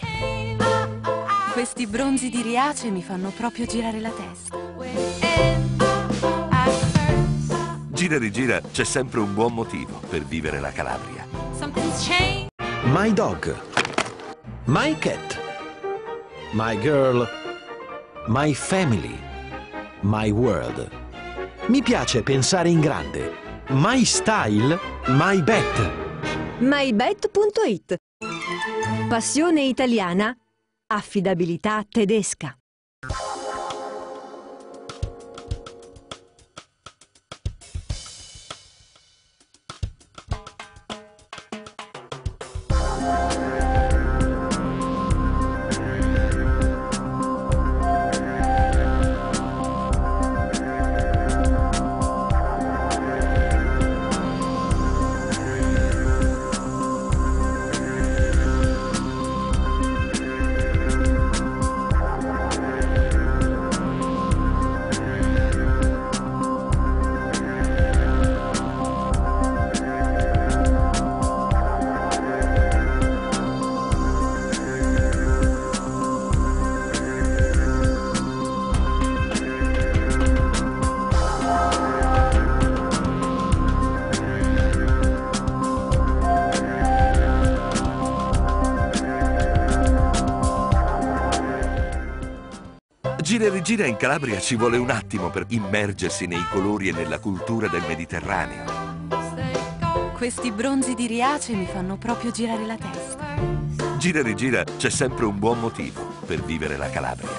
Questi bronzi di Riace mi fanno proprio girare la testa. Gira e rigira c'è sempre un buon motivo per vivere la Calabria. My dog. My cat. My girl. My family. My world. Mi piace pensare in grande. My style. My bet. mybet.it Passione italiana, affidabilità tedesca. Gira e rigira in Calabria ci vuole un attimo per immergersi nei colori e nella cultura del Mediterraneo. Questi bronzi di Riace mi fanno proprio girare la testa. Gira e rigira c'è sempre un buon motivo per vivere la Calabria.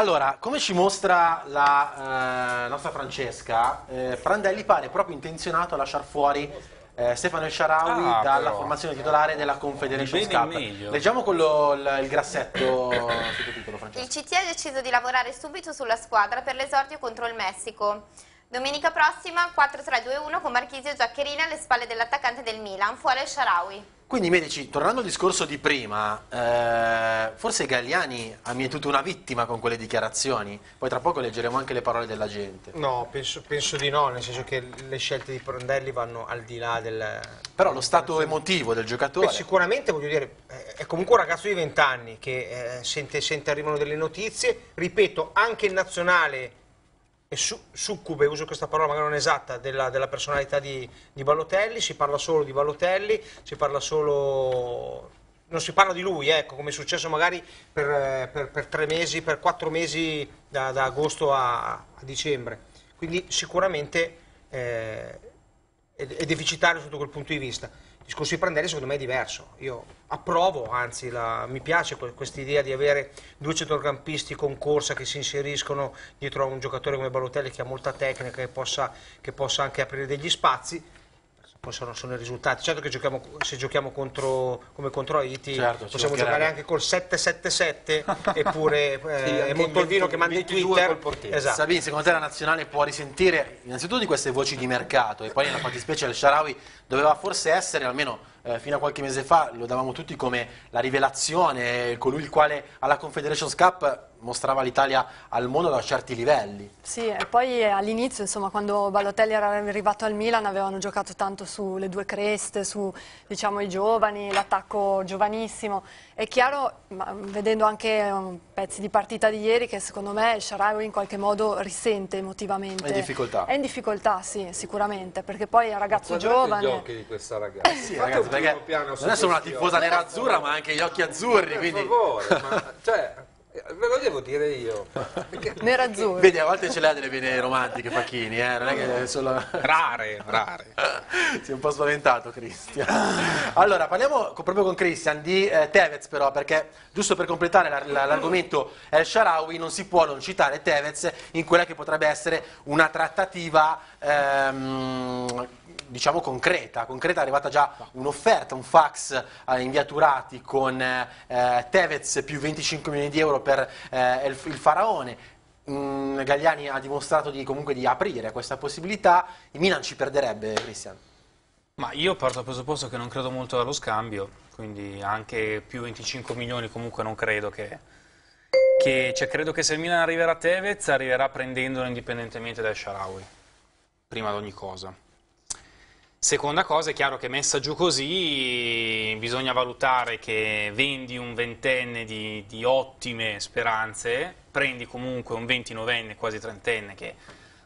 Allora, come ci mostra la eh, nostra Francesca, eh, Prandelli pare proprio intenzionato a lasciare fuori eh, Stefano El Sharawi Ah, dalla però. formazione titolare della Confederation Cup. Leggiamo quello, il, il grassetto sottotitolo, Francesca. Il CT ha deciso di lavorare subito sulla squadra per l'esordio contro il Messico. Domenica prossima 4-3-2-1 con Marchisio Giaccherini alle spalle dell'attaccante del Milan, fuori il Sharawi. Quindi Medici, tornando al discorso di prima, eh, forse Galliani ha mietuto una vittima con quelle dichiarazioni, poi tra poco leggeremo anche le parole della gente. No, penso, penso di no, nel senso che le scelte di Prondelli vanno al di là del... Però lo stato emotivo del giocatore... Beh, sicuramente, voglio dire, è comunque un ragazzo di 20 anni che eh, sente, sente arrivano delle notizie, ripeto, anche in nazionale e su, succube, uso questa parola magari non esatta, della, della personalità di, di, Balotelli, si parla solo di Balotelli, si parla solo... non si parla di lui, ecco, come è successo magari per, per, per tre mesi, per quattro mesi da, da agosto a, a, dicembre. Quindi sicuramente eh, è, è deficitario sotto quel punto di vista discorso di Prandelli secondo me è diverso. Io approvo, anzi la, mi piace questa idea di avere due centrocampisti con corsa che si inseriscono dietro a un giocatore come Balotelli che ha molta tecnica e possa, che possa anche aprire degli spazi poi sono, sono, i risultati. Certo che giochiamo, se giochiamo contro, come contro Haiti certo, possiamo giocare anche col 7-7-7 eppure eh, sì, è Montolvino che manda i Twitter. Esatto. Sabine, secondo te la nazionale può risentire innanzitutto di queste voci di mercato e poi nella fattispecie del Sharawi doveva forse essere almeno eh, fino a qualche mese fa lo davamo tutti come la rivelazione, colui il quale alla Confederations Cup mostrava l'Italia al mondo da certi livelli. Sì, e poi all'inizio, insomma, quando Balotelli era arrivato al Milan avevano giocato tanto sulle due creste, su diciamo, i giovani, l'attacco giovanissimo. È chiaro, vedendo anche um, pezzi di partita di ieri, che secondo me il Sharawi in qualche modo risente emotivamente. È in difficoltà. È in difficoltà, sì, sicuramente, perché poi è un ragazzo giovane. gli occhi di questa ragazza. Eh sì, ragazzi, perché non è solo una tifosa nera-azzurra, ma anche gli occhi azzurri. Per quindi... favore, ma cioè, Ve lo devo dire io. Nerazzurro. Vedi, a volte ce l'ha delle vene romantiche, Facchini, eh? non è che è solo... Rare, rare. si è un po' spaventato, Cristian. Allora, parliamo proprio con Cristian di eh, Tevez, però, perché giusto per completare l'argomento El Sharawi non si può non citare Tevez in quella che potrebbe essere una trattativa... Ehm, diciamo concreta, concreta è arrivata già un'offerta, un fax eh, in via Turati con eh, Tevez più 25 milioni di euro per eh, il, il, Faraone. Mm, Gagliani ha dimostrato di, comunque di aprire questa possibilità, il Milan ci perderebbe, Cristian? Ma io parto dal presupposto che non credo molto allo scambio, quindi anche più 25 milioni comunque non credo che... che cioè, credo che se il Milan arriverà a Tevez arriverà prendendolo indipendentemente dal Sharawi, prima di ogni cosa. Seconda cosa, è chiaro che messa giù così bisogna valutare che vendi un ventenne di, di ottime speranze, prendi comunque un ventinovenne, quasi trentenne, che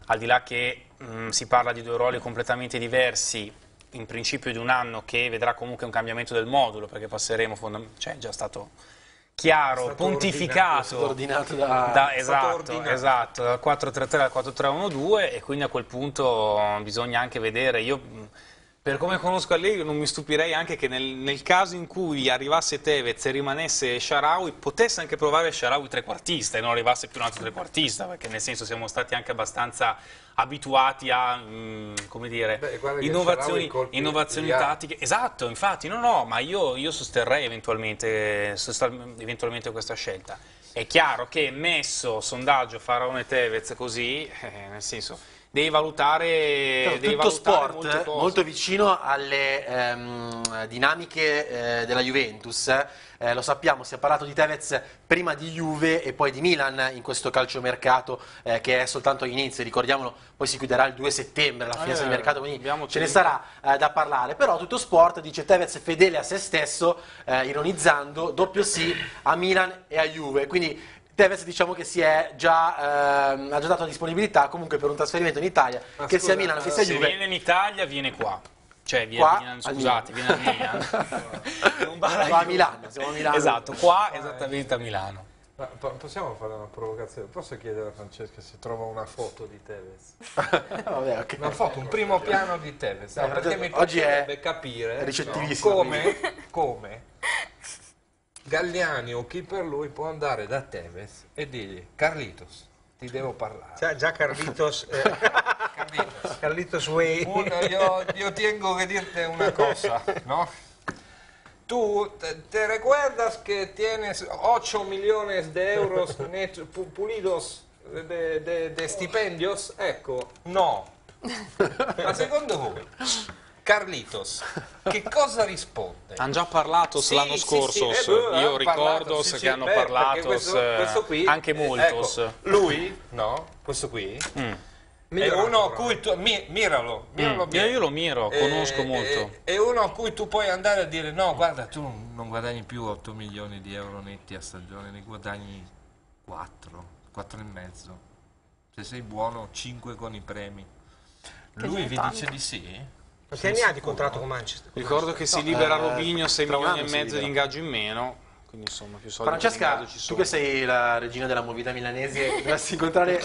al di là che mh, mm, si parla di due ruoli completamente diversi, in principio di un anno che vedrà comunque un cambiamento del modulo, perché passeremo, cioè è già stato chiaro, stato pontificato, ordinato, ordinato da, da esatto, esatto, dal 4-3-3 al 4-3-1-2 e quindi a quel punto bisogna anche vedere, io per come conosco Allegri non mi stupirei anche che nel, nel, caso in cui arrivasse Tevez e rimanesse Sharawi potesse anche provare Sharawi trequartista e non arrivasse più un altro trequartista perché nel senso siamo stati anche abbastanza abituati a mh, mm, come dire, Beh, innovazioni, innovazioni tattiche. Esatto infatti no no ma io, io sosterrei eventualmente, eventualmente, questa scelta. È chiaro che messo sondaggio Faraone Tevez così eh, nel senso devi valutare, devi tutto valutare sport molto vicino alle ehm, dinamiche eh, della Juventus eh, lo sappiamo, si è parlato di Tevez prima di Juve e poi di Milan in questo calciomercato eh, che è soltanto all'inizio, ricordiamolo, poi si chiuderà il 2 settembre la finestra ah, di mercato, quindi ce ne sarà eh, da parlare, però tutto sport dice Tevez fedele a se stesso, eh, ironizzando, doppio sì a Milan e a Juve, quindi Tevez diciamo che si è già, ehm, ha già dato disponibilità comunque per un trasferimento in Italia, Ma che scusa, sia Milan che sia Juve. Se viene in Italia viene qua. Cioè viene qua, Milan, scusate, viene a Milan. non va a Milano, siamo a Milano. Esatto, qua esattamente a Milano. Ma possiamo fare una provocazione? Posso chiedere a Francesca se trova una foto di Tevez? Vabbè, okay. Una foto, un primo piano di Tevez. No, perché mi oggi è capire ricettivissimo. No, come, come Galliani o chi per lui può andare da Tevez e dirgli Carlitos, ti devo parlare. Cioè, già Carlitos, eh, Carlitos. Carlitos Way. Una, io, io, tengo che dirti una cosa, ¿no? Tu te, te recuerdas que tienes 8 millones de euros net, pulidos de, de, de stipendios? Ecco, no. Ma secondo voi Carlitos, che cosa risponde? Hanno già parlato Sì, l'anno sì, scorso, sì, eh, beh, io ricordo sì, che sì, hanno beh, parlato questo, questo qui, anche eh, moltos. ecco, lui, no, questo qui, Mm. è uno a cui tu, mi- miralo, miralo Mm, bene. io- io lo miro, Eh, conosco eh, molto. È uno a cui tu puoi andare a dire no, guarda, tu non guadagni più 8 milioni di euro netti a stagione, ne guadagni 4, 4 e mezzo. Se sei buono, 5 con i premi. Lui sono vi tanti. dice di sì? Quanti anni ha di contratto con Manchester? Ricordo che si libera eh, Robinho 6 tra un milioni e mezzo di ingaggio in meno, quindi insomma più soldi Francesca, ci tu che sei la regina della movida milanese, dovresti incontrare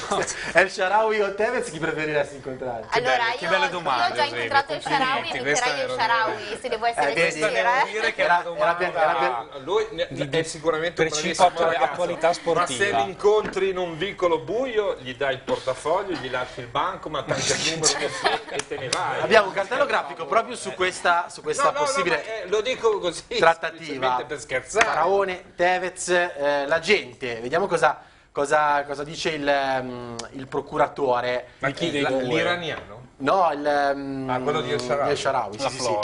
El Sharawi o Tevez, chi preferiresti incontrare? allora, io, io ho già incontrato il Sharawi e inviterei il Sharawi, se devo essere vedi, sincera. devo dire che era, era, era Lui è sicuramente un bravissimo attualità Ma se sportiva. li incontri in un vicolo buio, gli dai il portafoglio, gli lasci il banco, ma tanto il numero PIN e te ne vai. Abbiamo un cartello grafico proprio su questa, su questa No, no, no, possibile eh, lo dico così, trattativa. per scherzare. Faraone, Tevez, eh, la gente. Vediamo cosa, cosa- cosa dice il, ehm, il procuratore. Ma chi dei due? L'iraniano? No, il, ehm, Ah, quello di El Shaarawy. El sì, La sì.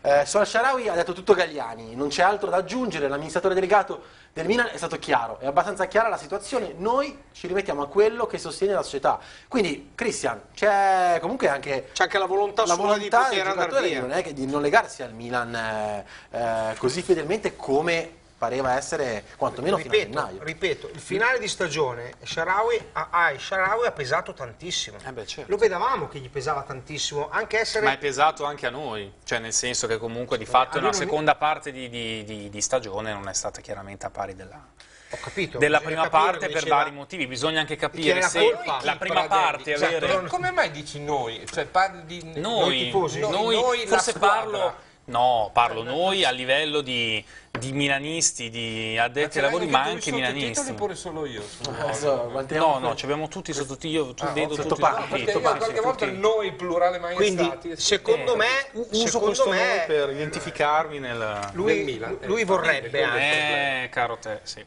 Eh, su Al Sharawi ha detto tutto Gagliani, non c'è altro da aggiungere, l'amministratore delegato del Milan è stato chiaro, è abbastanza chiara la situazione, noi ci rimettiamo a quello che sostiene la società. Quindi, Christian, c'è comunque anche C'è anche la volontà la di volontà del poter andare giocatore di via. non, è che- di non legarsi al Milan eh, eh, così fedelmente come pareva essere quantomeno fino a ripeto, gennaio. ripeto, il finale di stagione Sharawi, a, a Sharawi ha pesato tantissimo. Eh beh, certo. Lo vedavamo che gli pesava tantissimo, anche essere... Ma è pesato anche a noi, cioè nel senso che comunque di fatto a una noi non- seconda parte di, di- di- di stagione non è stata chiaramente a pari della, Ho capito. della prima capire, parte per diceva- vari motivi, bisogna anche capire la se colpa? la prima parte Esatto, avere... ma come mai dici noi? Cioè parli di Noi, tifosi? noi, Noi, la forse parlo, no, parlo noi a livello di, di milanisti, di addetti ai lavori, ma anche milanisti. pure solo io. Quanti No, no, ci abbiamo tutti sottotitoli, io tu Ah, vedo tutti i sottoparti, sottotitoli. Perché io Tutti, qualche volta tutti. noi plurale mai Quindi, stati. secondo me, Uso secondo questo nome me per identificarmi nel... Nel lui, Milan, eh, lui vorrebbe anche. Eh, caro te, sì.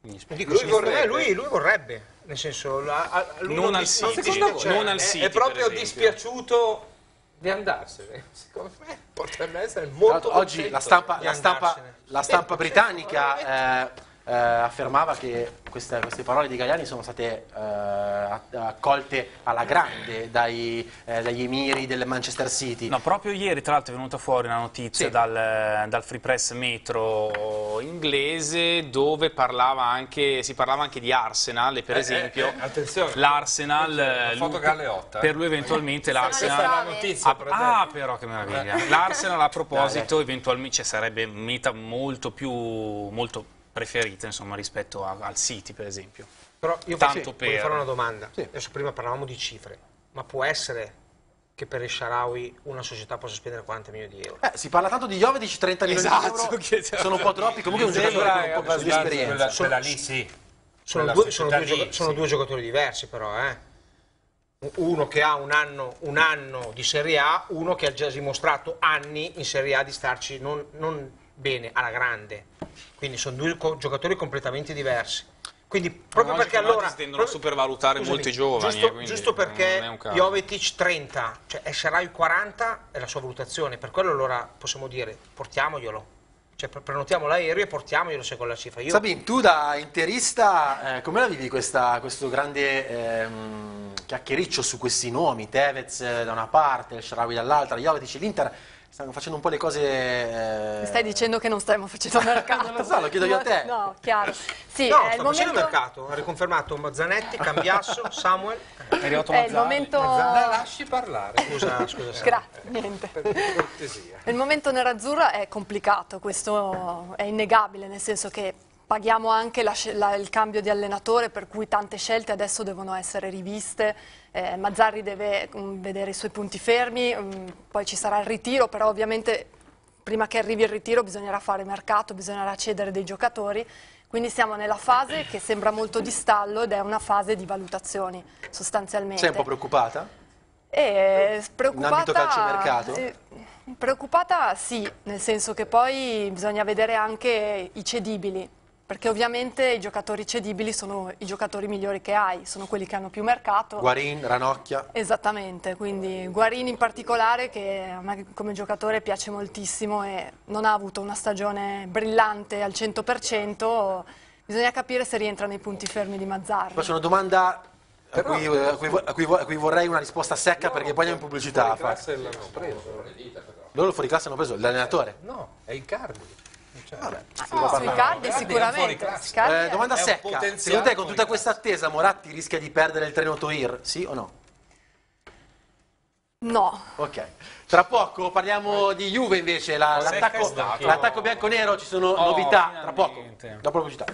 Dico, Lui vorrebbe. lui, lui vorrebbe, nel senso, la- a- lui Non al City, non al è- City, è proprio dispiaciuto di andarsene. Secondo me potrebbe essere Tra molto Oggi la stampa, la stampa- la stampa britannica eh, eh, affermava che queste, queste parole di Gagliani sono state eh, accolte alla grande dai, eh, dagli emiri del Manchester City. No, proprio ieri tra l'altro è venuta fuori una notizia Sì. dal, dal free press metro inglese dove parlava anche, si parlava anche di Arsenal e per Eh, esempio eh, eh, attenzione. l'Arsenal lui- eh. per lui eventualmente l'Arsenal la Ah, ah, però che meraviglia. L'Arsenal a proposito eventualmente cioè, sarebbe meta molto più molto preferita insomma rispetto a- al City per esempio. Però io Tanto voglio per- fare una domanda. Sì. Adesso prima parlavamo di cifre, ma può essere che per il Sharawi una società possa spendere 40 milioni di euro? Eh, si parla tanto di Jovetic, 30 milioni Esatto, di euro, che- sono un po' troppi, comunque è un giocatore con un po' più di esperienza. Quella, quella lì sì. Sono, due, sono due lì, gioca- sono sì. due giocatori diversi però, eh. Uno che ha un anno, un anno di Serie A, uno che ha già dimostrato anni in Serie A di starci non, non bene, alla grande. Quindi sono due co- giocatori completamente diversi. Quindi proprio oggi perché allora... si tendono a supervalutare scusami, molti giovani, Giusto, eh, quindi giusto perché. Jovetic 30, cioè Esharai 40 è la sua valutazione. Per quello allora possiamo dire portiamoglielo. Cioè pre- prenotiamo l'aereo e portiamoglielo se con la cifra. Io Sabine, tu da interista, eh, come la vivi questa- questo grande ehm, chiacchiericcio su questi nomi? Tevez eh, da una parte, Sharawi dall'altra, Jovetic e l'Inter stanno facendo un po' le cose... eh, Mi stai dicendo che non stiamo facendo mercato? Non so, lo chiedo io a te. No, chiaro. Sì, no, è il facendo momento... mercato, ha riconfermato Mazzanetti, Cambiasso, Samuel. È arrivato È il momento... Dai, lasci parlare. Scusa, scusa. Grazie, niente. Per cortesia. Il momento nerazzurra è complicato, questo è innegabile, nel senso che paghiamo anche la la- il cambio di allenatore, per cui tante scelte adesso devono essere riviste. Eh, Mazzarri deve mm, vedere i suoi punti fermi, mm, poi ci sarà il ritiro, però ovviamente prima che arrivi il ritiro bisognerà fare mercato, bisognerà cedere dei giocatori. Quindi siamo nella fase che sembra molto di stallo ed è una fase di valutazioni sostanzialmente. Sei un po' preoccupata? E preoccupata, ambito calciomercato? eh, preoccupata sì, nel senso che poi bisogna vedere anche i cedibili. Perché ovviamente i giocatori cedibili sono i giocatori migliori che hai, sono quelli che hanno più mercato. Guarin, Ranocchia. Esattamente, quindi Guarin in particolare che a me come giocatore piace moltissimo e non ha avuto una stagione brillante al 100%, bisogna capire se rientra nei punti fermi di Mazzarri. Faccio una domanda a cui, a, cui, a, cui, a cui, vorrei una risposta secca no, perché poi andiamo in pubblicità. Fuori classe l'hanno preso. Loro fuori classe hanno preso l'allenatore? No, è il Cardi. Cioè, Vabbè, ah, sui Cardi sicuramente. Eh, domanda secca, secondo te con tutta questa attesa Moratti rischia di perdere il treno Toir? Sì o no? No. Ok. Tra poco parliamo di Juve invece, la, l'attacco, l'attacco bianco-nero, ci sono oh, novità tra poco, dopo la pubblicità.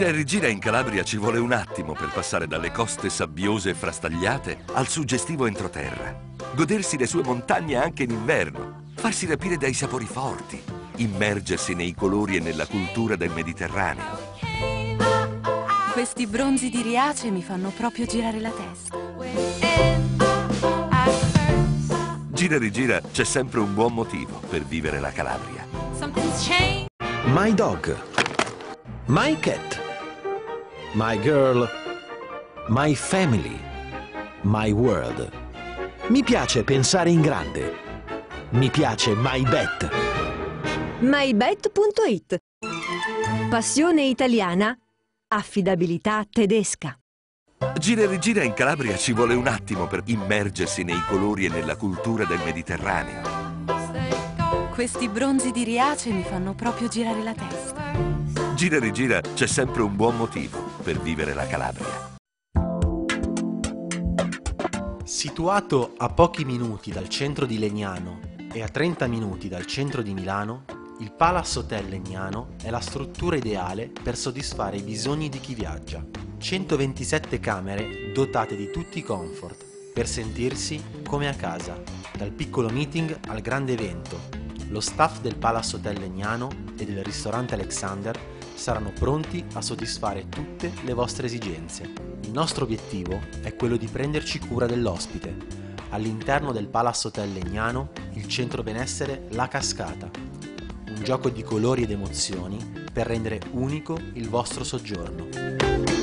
Gira e rigira in Calabria ci vuole un attimo per passare dalle coste sabbiose e frastagliate al suggestivo entroterra. Godersi le sue montagne anche in inverno, farsi rapire dai sapori forti, immergersi nei colori e nella cultura del Mediterraneo. Questi bronzi di Riace mi fanno proprio girare la testa. Gira e rigira c'è sempre un buon motivo per vivere la Calabria. My Dog My Cat My Girl, My Family, My World. Mi piace pensare in grande. Mi piace MyBet. MyBet.it Passione italiana, affidabilità tedesca. Gira e rigira in Calabria ci vuole un attimo per immergersi nei colori e nella cultura del Mediterraneo. Questi bronzi di Riace mi fanno proprio girare la testa. Gira e rigira c'è sempre un buon motivo per vivere la Calabria. Situato a pochi minuti dal centro di Legnano e a 30 minuti dal centro di Milano, il Palace Hotel Legnano è la struttura ideale per soddisfare i bisogni di chi viaggia. 127 camere dotate di tutti i comfort per sentirsi come a casa, dal piccolo meeting al grande evento. Lo staff del Palace Hotel Legnano e del ristorante Alexander saranno pronti a soddisfare tutte le vostre esigenze. Il nostro obiettivo è quello di prenderci cura dell'ospite. All'interno del Palace Hotel Legnano, il centro benessere La Cascata. Un gioco di colori ed emozioni per rendere unico il vostro soggiorno.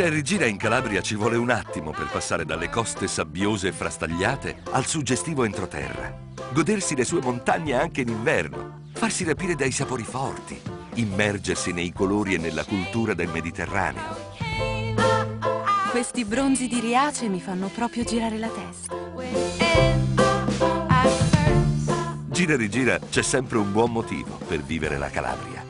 Gira e rigira in Calabria ci vuole un attimo per passare dalle coste sabbiose e frastagliate al suggestivo entroterra. Godersi le sue montagne anche in inverno, farsi rapire dai sapori forti, immergersi nei colori e nella cultura del Mediterraneo. Questi bronzi di Riace mi fanno proprio girare la testa. Gira e rigira c'è sempre un buon motivo per vivere la Calabria.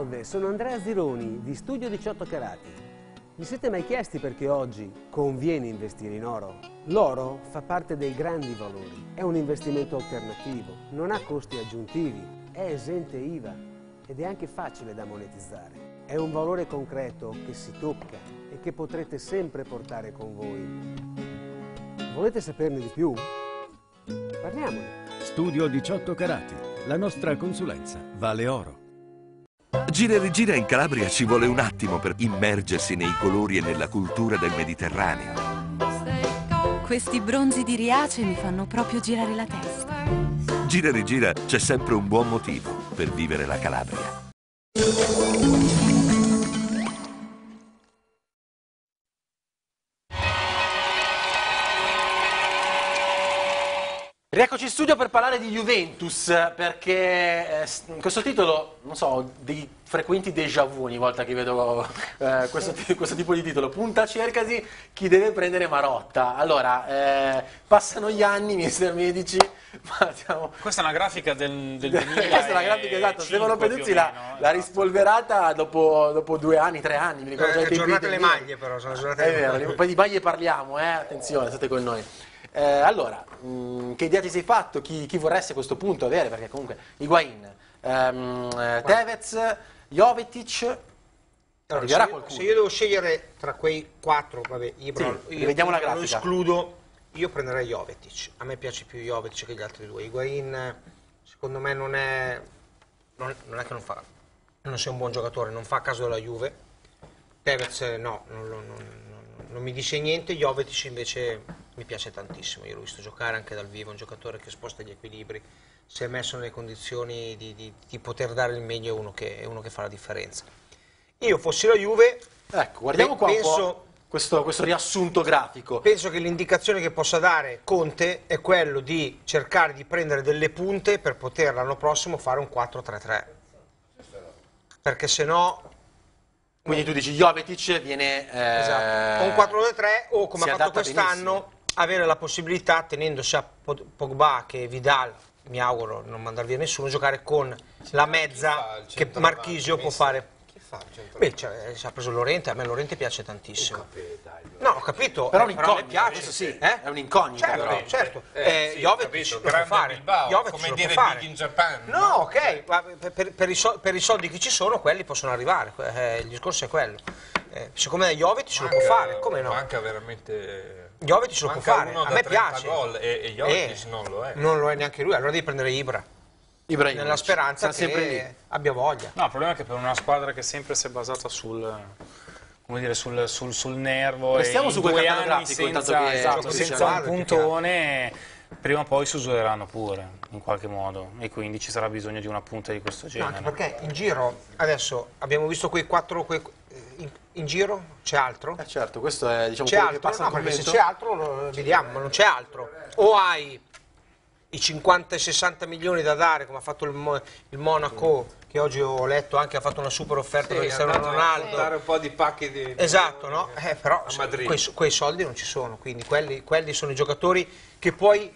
Salve, sono Andrea Zironi di Studio 18 Carati. Vi siete mai chiesti perché oggi conviene investire in oro? L'oro fa parte dei grandi valori, è un investimento alternativo, non ha costi aggiuntivi, è esente IVA ed è anche facile da monetizzare. È un valore concreto che si tocca e che potrete sempre portare con voi. Volete saperne di più? Parliamone. Studio 18 Carati, la nostra consulenza vale oro. Gira e rigira in Calabria ci vuole un attimo per immergersi nei colori e nella cultura del Mediterraneo. Questi bronzi di Riace mi fanno proprio girare la testa. Gira e rigira c'è sempre un buon motivo per vivere la Calabria. Rieccoci in studio per parlare di Juventus, perché eh, questo titolo, non so, ho dei frequenti déjà vu ogni volta che vedo eh, questo, questo, tipo di titolo. Punta cercasi chi deve prendere Marotta. Allora, eh, passano gli anni, mister Medici, Ma siamo... Questa è una grafica del, del 2000 Questa è la grafica esatta. Stefano Peduzzi l'ha, l'ha rispolverata dopo, dopo, due anni, tre anni. Mi ricordo eh, aggiornate le maglie, però. Sono aggiornate è vero, maglie. poi di maglie parliamo, eh? attenzione, state con noi. Eh, allora, mh, mm, che idea ti sei fatto? Chi, chi, vorresti a questo punto avere? Perché comunque Higuain, ehm, Tevez, Jovetic. Allora, se, io, se, io, devo scegliere tra quei quattro, vabbè, Ibra, sì, io vediamo la grafica. lo escludo io prenderei Jovetic, a me piace più Jovetic che gli altri due. Higuain secondo me non è, non, non è che non fa, non sia un buon giocatore, non fa caso della Juve. Tevez no, non, non, non, mi dice niente, Jovetic invece mi piace tantissimo, io l'ho visto giocare anche dal vivo, un giocatore che sposta gli equilibri, si è messo nelle condizioni di, di, di poter dare il meglio, è uno, che, è uno che fa la differenza. Io fossi la Juve, ecco, guardiamo qua penso, questo, questo, riassunto grafico. Penso che l'indicazione che possa dare Conte è quello di cercare di prendere delle punte per poter l'anno prossimo fare un 4-3-3. Perché se no... Quindi tu dici Jovetic viene... Eh, esatto. Un 4-2-3 o come ha fatto quest'anno avere la possibilità, tenendosi a Pogba che Vidal, mi auguro non mandar via nessuno, giocare con la mezza che Marchisio può fare fa? Beh, cioè, ci ha preso Lorente, a me Lorente piace tantissimo. No, ho capito, però, eh, però piace. Sì, eh? È un'incognita. Certo, però. certo. Eh, eh, Jovetic lo può fare. Bilbao, come dire Big in Japan. No, no ok, ma per, per, i so, per, i soldi che ci sono, quelli possono arrivare. Eh, il discorso è quello. Eh, secondo me Jovetic ce lo può fare, come no? Manca veramente... Jovetic ce lo può fare, a me piace. Gol e, e Jovetic non lo è. Non lo è neanche lui, allora devi prendere Ibra. Ibrahimovic. Nella speranza che sempre abbia voglia. No, il problema è che per una squadra che sempre si è basata sul, come dire, sul, sul, sul nervo Restiamo e su quel grafico senza, che, esatto, senza un puntone prima o poi si usureranno pure in qualche modo e quindi ci sarà bisogno di una punta di questo genere. No, perché in giro adesso abbiamo visto quei quattro quei, in, in, giro c'è altro? Eh certo, questo è diciamo c'è altro, no, perché se c'è altro lo vediamo, ma non c'è altro. O hai i 50-60 milioni da dare come ha fatto il, il, Monaco che oggi ho letto anche ha fatto una super offerta sì, per Cristiano Ronaldo dare un po' di pacchi di, esatto no? eh, però quei, quei, soldi non ci sono quindi quelli, quelli sono i giocatori che puoi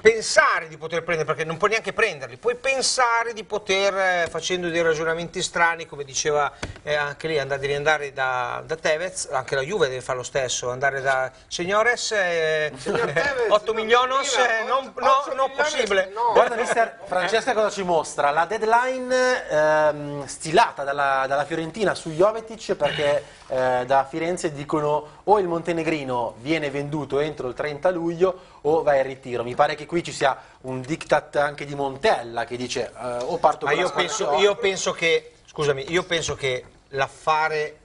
pensare di poter prendere, perché non puoi neanche prenderli, puoi pensare di poter, eh, facendo dei ragionamenti strani, come diceva eh, anche lì, andare, devi andare da, da, Tevez, anche la Juve deve fare lo stesso, andare da Signores, eh, Signor Tevez, 8 milioni, eh, non, no, non possibile. No. Guarda mister Francesca cosa ci mostra, la deadline ehm, stilata dalla, dalla, Fiorentina su Jovetic perché eh, da Firenze dicono o il montenegrino viene venduto entro il 30 luglio o va in ritiro, mi pare che qui ci sia un diktat anche di Montella che dice uh, o parto Ma io penso, io penso che, scusami, io penso che l'affare,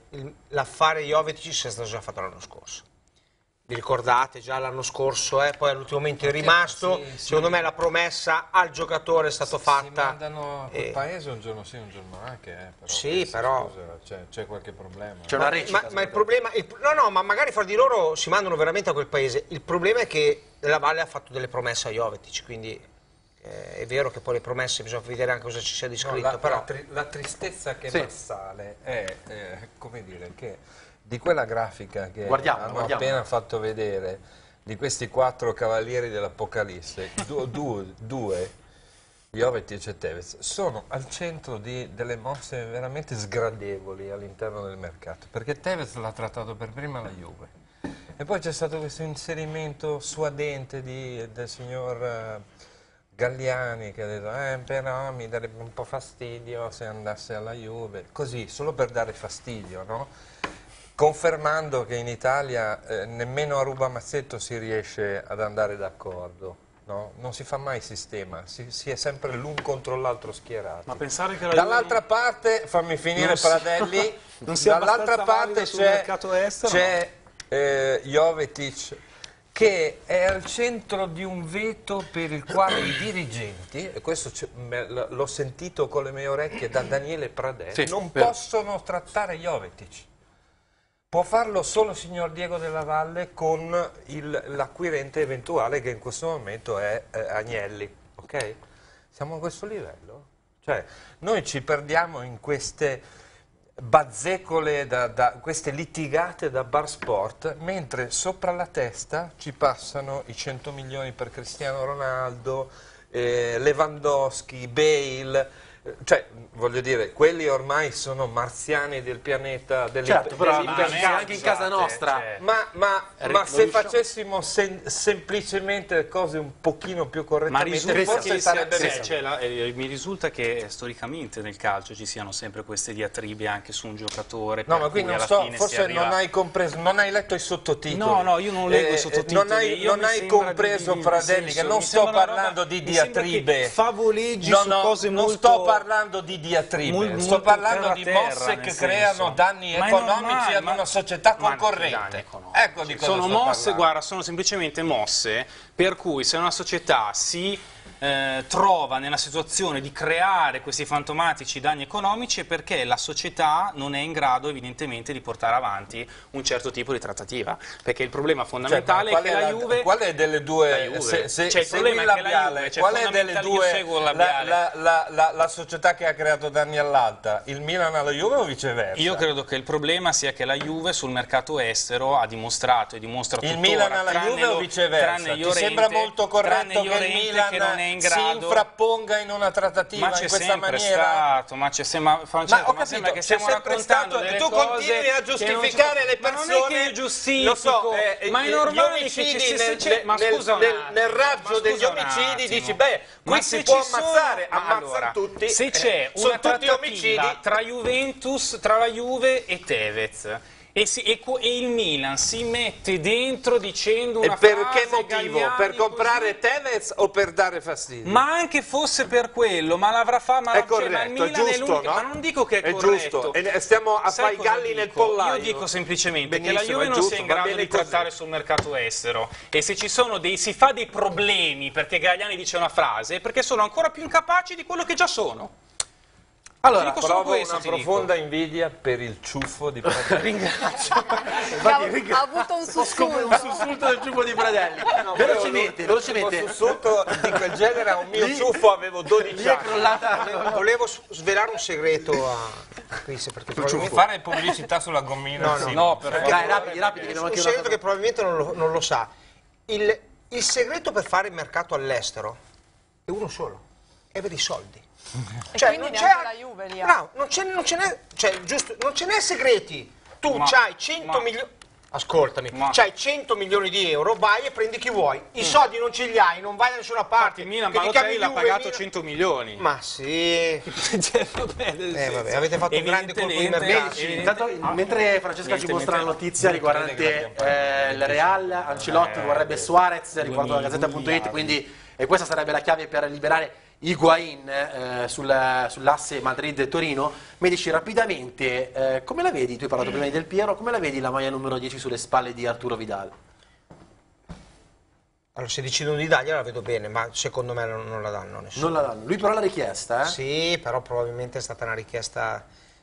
l'affare Jovetic sia stato già fatto l'anno scorso vi ricordate già l'anno scorso, eh? poi all'ultimo momento è rimasto, sì, sì. secondo me la promessa al giocatore è stata fatta. Si mandano a quel eh. paese un giorno sì, un giorno anche, eh, però sì, però c'è, qualche problema. C'è una recita. Ma, ma il problema, il, no no, ma magari fra di loro si mandano veramente a quel paese, il problema è che la Valle ha fatto delle promesse a Jovetic, quindi eh, è vero che poi le promesse bisogna vedere anche cosa ci sia di scritto, no, la, però... La, tri la, tristezza che sì. sale è, eh, come dire, che di quella grafica che guardiamo, hanno guardiamo. appena fatto vedere di questi quattro cavalieri dell'Apocalisse, due, due, due Jovetic e Tevez, sono al centro di, delle mosse veramente sgradevoli all'interno del mercato, perché Tevez l'ha trattato per prima la Juve. E poi c'è stato questo inserimento suadente di, del signor eh, Galliani che ha detto eh, però mi darebbe un po' fastidio se andasse alla Juve, così, solo per dare fastidio, no? Confermando che in Italia eh, nemmeno a ruba mazzetto si riesce ad andare d'accordo. No? Non si fa mai sistema, si, si è sempre l'un contro l'altro schierati. Ma pensare che Dall'altra parte, fammi finire Pradelli, dall'altra parte c'è eh, Jovetic che è al centro di un veto per il quale i dirigenti, e questo l'ho sentito con le mie orecchie da Daniele Pradelli, sì, non vero. possono trattare Jovetic. Può farlo solo il signor Diego della Valle con l'acquirente eventuale che in questo momento è eh, Agnelli. Okay? Siamo a questo livello? Cioè, noi ci perdiamo in queste bazzecole, da, da, queste litigate da bar sport, mentre sopra la testa ci passano i 100 milioni per Cristiano Ronaldo, eh, Lewandowski, Bale, cioè voglio dire, quelli ormai sono marziani del pianeta delle Certo, però anche in casa nostra. cioè, Ma, ma- Eh, ma se facessimo sen- semplicemente cose un pochino più correttamente, forse sarebbe sì, meglio. cioè, la- eh, mi risulta che storicamente nel calcio ci siano sempre queste diatribe anche su un giocatore. No, ma qui non so, forse arriva- non hai compreso, non hai letto i sottotitoli. No, no, io non leggo i Eh, sottotitoli. Non hai, non hai compreso, di- di- Pradelli, nel che senso, non sto parlando roba- di diatribe. favoleggi No, su no, cose non molto- sto parlando di diatribe, Mol- sto molto parlando di terra-terra, mosse che senso. creano danni Ma economici ad una società concorrente. economici. Ecco di cosa sono sto mosse, parlando. guarda, sono semplicemente mosse per cui se una società si eh, trova nella situazione di creare questi fantomatici danni economici è perché la società non è in grado evidentemente di portare avanti un certo tipo di trattativa. Perché il problema Cioè, fondamentale ma è che la, Juve qual è delle due? La Juve. se, se, Cioè, il problema è la labiale, Juve, cioè, qual è delle due? il la, la- la- la- la società che ha creato danni all'altra il Milan alla Juve o viceversa? Io credo che il problema sia che la Juve sul mercato estero ha dimostrato e dimostra il tuttora Milan alla Juve o lo- viceversa? tranne ti sembra molto corretto che il Milan che non è in si grado infrapponga in una trattativa ma c'è in questa maniera stato, ma c'è sempre, Francesco, Ma ho ma capito, sembra che c'è stiamo sempre raccontando stato delle tu cose continui a non giustificare le Ma non è persone. che io giustifico, Lo so, eh, ma è gli normale che ci si- nel, cioè, ma nel- scusa nel- nel ma raggio degli omicidi dici, beh, Ma qui se si può ammazzare, ma ammazzano tutti. Se c'è eh, sono una trattativa tra Juventus, tra la Juve e Tevez e, si- e e il Milan si mette dentro dicendo E una per frase che motivo? Galliani Per comprare Tevez o per dare fastidio? ma anche fosse per quello, ma l'avrà fatto. Ma, è cioè, corretto, è Milan giusto, no? Ma non dico che è, è corretto. giusto. E stiamo a Sai fare i cosa galli nel pollaio. Io dico semplicemente che la Benissimo, Juve è non giusto, sia in grado di così. trattare sul mercato estero e se ci sono dei si fa dei problemi perché Gagliani dice una frase è perché sono ancora più incapaci di quello che già sono. Allora, Provo questo, una ti dico. profonda invidia per il ciuffo di Pradelli. ringrazio. Ha, ha avuto un sussulto. un sussulto del ciuffo di Pradelli. velocemente, velocemente. Un sussulto di quel genere a un mio ciuffo avevo 12 Lì è anni. crollata. Volevo svelare un segreto a Chris perché probabilmente Fare pubblicità sulla gommina. No, no. sì. No, per favore. Dai, rapidi, rapidi, che un segreto che probabilmente non lo, non lo sa. Il, il segreto per fare il mercato all'estero è uno solo, è avere i soldi. E Cioè, quindi non c'è- la Juve lì. No, non ce, non cioè, giusto, non ce n'è segreti. Tu Ma- c'hai 100 ma- milioni. Ascoltami, Ma- c'hai 100 milioni di euro, vai e prendi chi vuoi. I soldi non ce li hai, non vai da nessuna parte. Mm. Infatti il Milan Balotelli l'ha pagato Milan- 100 milioni. Ma sì. Cioè, vabbè, Eh, vabbè, avete fatto un grande colpo di mercato. evidentemente- Intanto, mentre Francesca ci mostra la notizia riguardante eh, il Real, Ancelotti vorrebbe Suarez, riguardo la Gazzetta.it, quindi e questa sarebbe la chiave per liberare Higuain eh, sul- sull'asse Madrid-Torino. Mi dici rapidamente, eh, come la vedi? Tu hai parlato prima di Del Piero, come la vedi la maglia numero 10 sulle spalle di Arturo Vidal? Allora, se decidono di dargliela la vedo bene, ma secondo me non, non la danno nessuno. Non la danno. Lui però l'ha richiesta, eh? Sì, però probabilmente è stata una richiesta,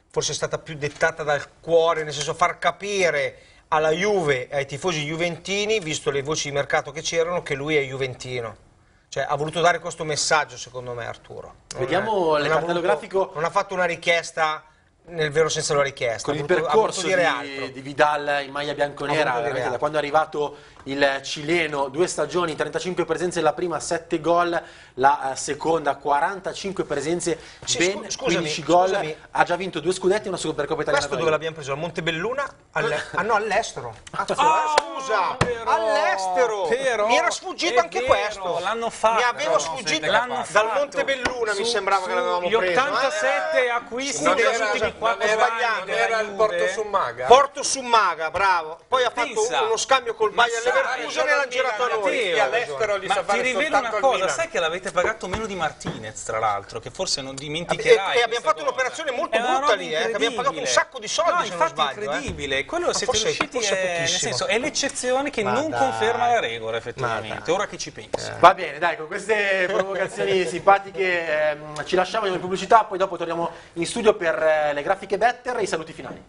forse è stata più dettata dal cuore, nel senso far capire alla Juve ai tifosi juventini, visto le voci di mercato che c'erano, che lui è juventino. Cioè, ha voluto dare questo messaggio, secondo me, Arturo. Non Vediamo è- il non ha cartello voluto- grafico. Non ha fatto una richiesta nel vero senso della richiesta. Con il voluto- percorso di, di Vidal in maglia bianconera, da quando è arrivato il cileno, due stagioni, 35 presenze, la prima 7 gol, la eh, seconda 45 presenze, Sì, ben scu- scusami, 15 gol, scusami. ha già vinto due scudetti e una Supercoppa italiana. Questo dove la l'abbiamo preso? A Montebelluna? Alle- ah no, all'estero. Ah, eh, scusa, all'estero. mi era sfuggito anche vero, questo. l'hanno fatto, Mi aveva no, sfuggito l'hanno dal fatto. Montebelluna, mi Su- sembrava che su l'avevamo gli preso. 87 Eh, acquisti Non degli era, ultimi non 4 era, anni della era il. Porto Summaga? Porto Summaga, bravo. Poi ha fatto Pensa. uno scambio col Ma Bayer sai, Leverkusen e l'ha girato a noi. Matteo, Chi all'estero gli Ma sa ti rivelo una cosa, sai che l'avete pagato meno di Martinez, tra l'altro, che forse non dimenticherai. e abbiamo fatto un'operazione molto brutta lì, eh, abbiamo pagato un sacco di soldi, no, infatti sbaglio, eh. incredibile. Quello Ma siete forse- riusciti, forse è, nel senso, è l'eccezione che Ma non dai. conferma la regola, effettivamente. Ora che ci penso. Va bene, dai, con queste provocazioni simpatiche ehm, ci lasciamo in pubblicità, poi dopo torniamo in studio per eh, le grafiche better e i saluti finali.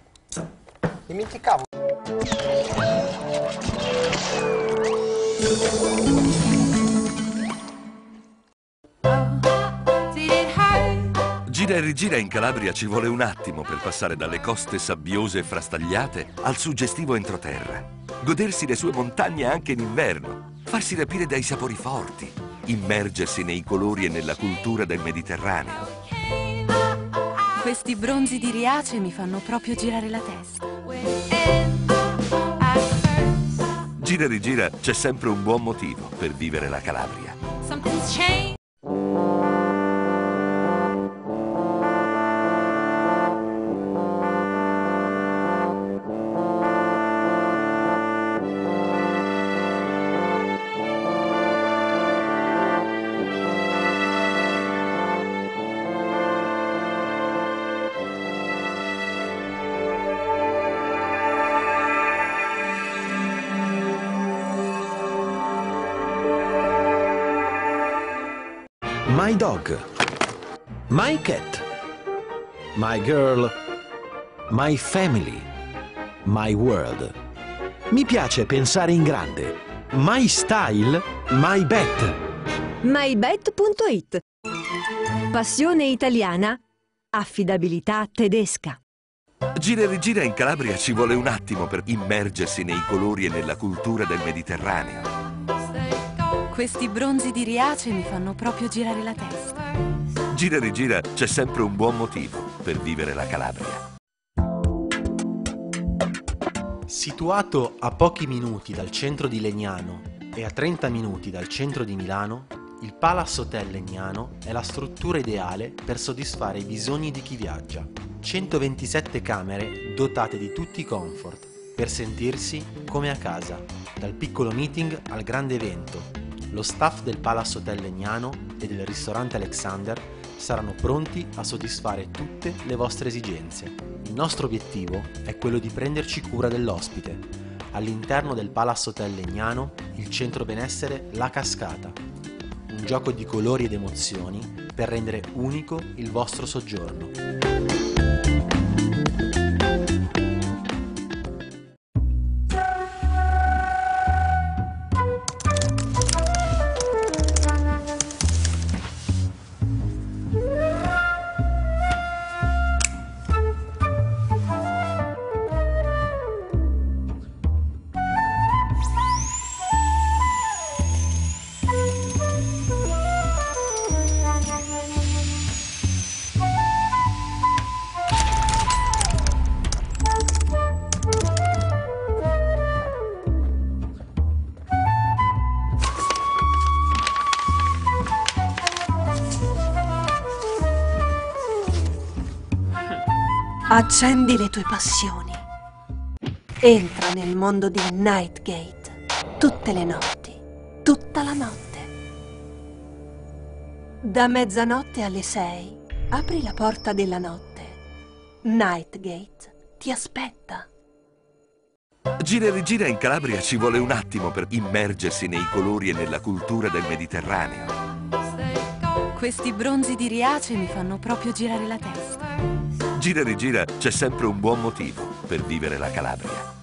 Dimenticavo. Gira e rigira in Calabria ci vuole un attimo per passare dalle coste sabbiose e frastagliate al suggestivo entroterra. Godersi le sue montagne anche in inverno, farsi rapire dai sapori forti, immergersi nei colori e nella cultura del Mediterraneo. Questi bronzi di Riace mi fanno proprio girare la testa. Gira e rigira c'è sempre un buon motivo per vivere la Calabria. Dog. My cat. My girl. My family. My world. Mi piace pensare in grande. My style. My bet. mybet.it Passione italiana, affidabilità tedesca. Gira e rigira in Calabria ci vuole un attimo per immergersi nei colori e nella cultura del Mediterraneo. Questi bronzi di Riace mi fanno proprio girare la testa. Gira e rigira c'è sempre un buon motivo per vivere la Calabria. Situato a pochi minuti dal centro di Legnano e a 30 minuti dal centro di Milano, il Palace Hotel Legnano è la struttura ideale per soddisfare i bisogni di chi viaggia. 127 camere dotate di tutti i comfort per sentirsi come a casa, dal piccolo meeting al grande evento. Lo staff del Palace Hotel Legnano e del ristorante Alexander saranno pronti a soddisfare tutte le vostre esigenze. Il nostro obiettivo è quello di prenderci cura dell'ospite. All'interno del Palace Hotel Legnano, il centro benessere La Cascata, un gioco di colori ed emozioni per rendere unico il vostro soggiorno. Accendi le tue passioni. Entra nel mondo di Nightgate. Tutte le notti. Tutta la notte. Da mezzanotte alle sei. Apri la porta della notte. Nightgate ti aspetta. Gira e rigira in Calabria ci vuole un attimo per immergersi nei colori e nella cultura del Mediterraneo. Questi bronzi di Riace mi fanno proprio girare la testa. Gira e rigira c'è sempre un buon motivo per vivere la Calabria.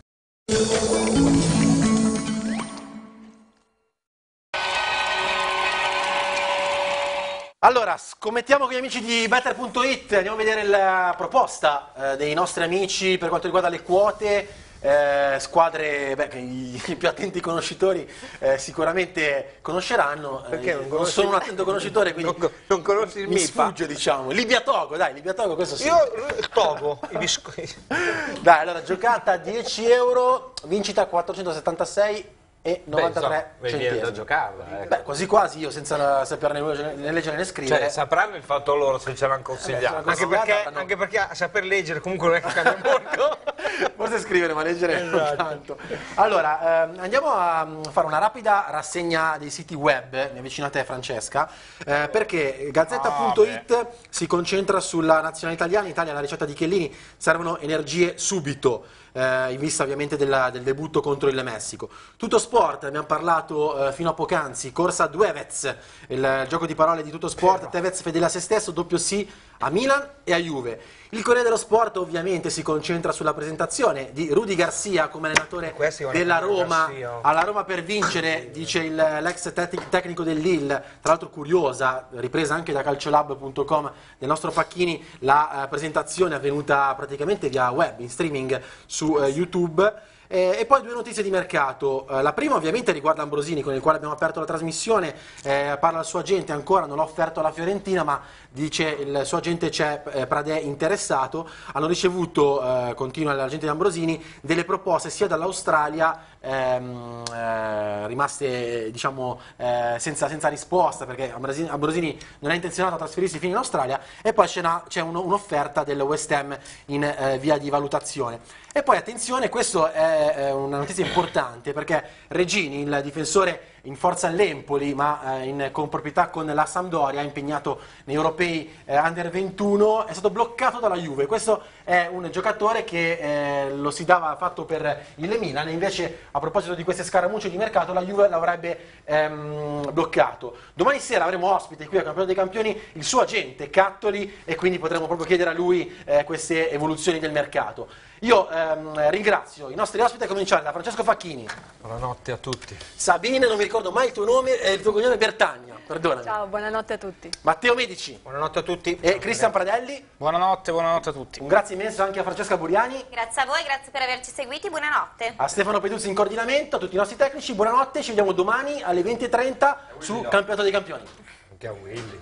Allora, scommettiamo con gli amici di Better.it, andiamo a vedere la proposta eh, dei nostri amici per quanto riguarda le quote. Eh, squadre beh, che i, i, più attenti conoscitori eh, sicuramente conosceranno. Perché non, non sono un attento conoscitore, quindi non, non conosci il mi MIPA? sfugge, diciamo. Libia Togo, dai, Libia Togo, questo sì. Io il Togo, i biscotti. Dai, allora, giocata a 10 euro, vincita 476 e 93 Beh, centesimi. viene da giocarla. Ecco. Beh, quasi quasi io senza saperne né leggere né scrivere. Cioè, sapranno il fatto loro se ce l'hanno consigliato. Eh, Anche perché, anche perché a saper leggere comunque non è che cambia molto. Forse scrivere, ma leggere Esatto. tanto. Allora, ehm, andiamo a mm, fare una rapida rassegna dei siti web, mi avvicino a te Francesca, eh, perché Gazzetta.it si concentra sulla nazionale italiana, Italia la ricetta di Chiellini, servono energie subito. Eh, in vista ovviamente della- del debutto contro il Messico. Tutto sport, abbiamo parlato eh, fino a poc'anzi, corsa Duevez, il gioco di parole di tutto sport, Tevez fedele a se stesso, doppio sì a Milan e a Juve. Il Corriere dello Sport ovviamente si concentra sulla presentazione di Rudy Garcia come allenatore della Roma, Garcia. alla Roma per vincere, dice l'ex tec- tecnico del Lille, tra l'altro curiosa, ripresa anche da calciolab.com del nostro Pacchini, la eh, presentazione è avvenuta praticamente via web, in streaming su eh, YouTube. Eh, e poi due notizie di mercato. Eh, la prima ovviamente riguarda Ambrosini con il quale abbiamo aperto la trasmissione. Eh, parla il suo agente, ancora non l'ha offerto alla Fiorentina, ma dice il suo agente c'è eh, Pradè interessato. Hanno ricevuto, eh, continua l'agente di Ambrosini, delle proposte sia dall'Australia ehm, eh, rimaste diciamo, senza, senza, risposta perché Ambrosini, Ambrosini, non è intenzionato a trasferirsi fino in Australia e poi c'è un'offerta del West Ham in via di valutazione. E poi attenzione, questa è una notizia importante perché Regini, il difensore in forza all'Empoli ma eh, in, con proprietà con la Sampdoria, impegnato nei europei eh, under 21, è stato bloccato dalla Juve. Questo è un giocatore che eh, lo si dava fatto per il Milan, invece a proposito di queste scaramucce di mercato la Juve l'avrebbe ehm, bloccato. Domani sera avremo ospite qui al Campionato dei Campioni il suo agente Cattoli e quindi potremo proprio chiedere a lui eh, queste evoluzioni del mercato. Io ehm, ringrazio i nostri ospiti a cominciare da Francesco Facchini. Buonanotte a tutti. Sabine, non mi ricordo mai il tuo nome, eh, il tuo cognome è Bertagna, perdonami. Ciao, buonanotte a tutti. Matteo Medici. Buonanotte a tutti. E Cristian Pradelli. Buonanotte, buonanotte a tutti. Un grazie immenso anche a Francesca Buriani. Grazie a voi, grazie per averci seguiti, buonanotte. A Stefano Peduzzi in coordinamento, a tutti i nostri tecnici, buonanotte, ci vediamo domani alle 20.30 su Campionato dei Campioni. Anche a Willy.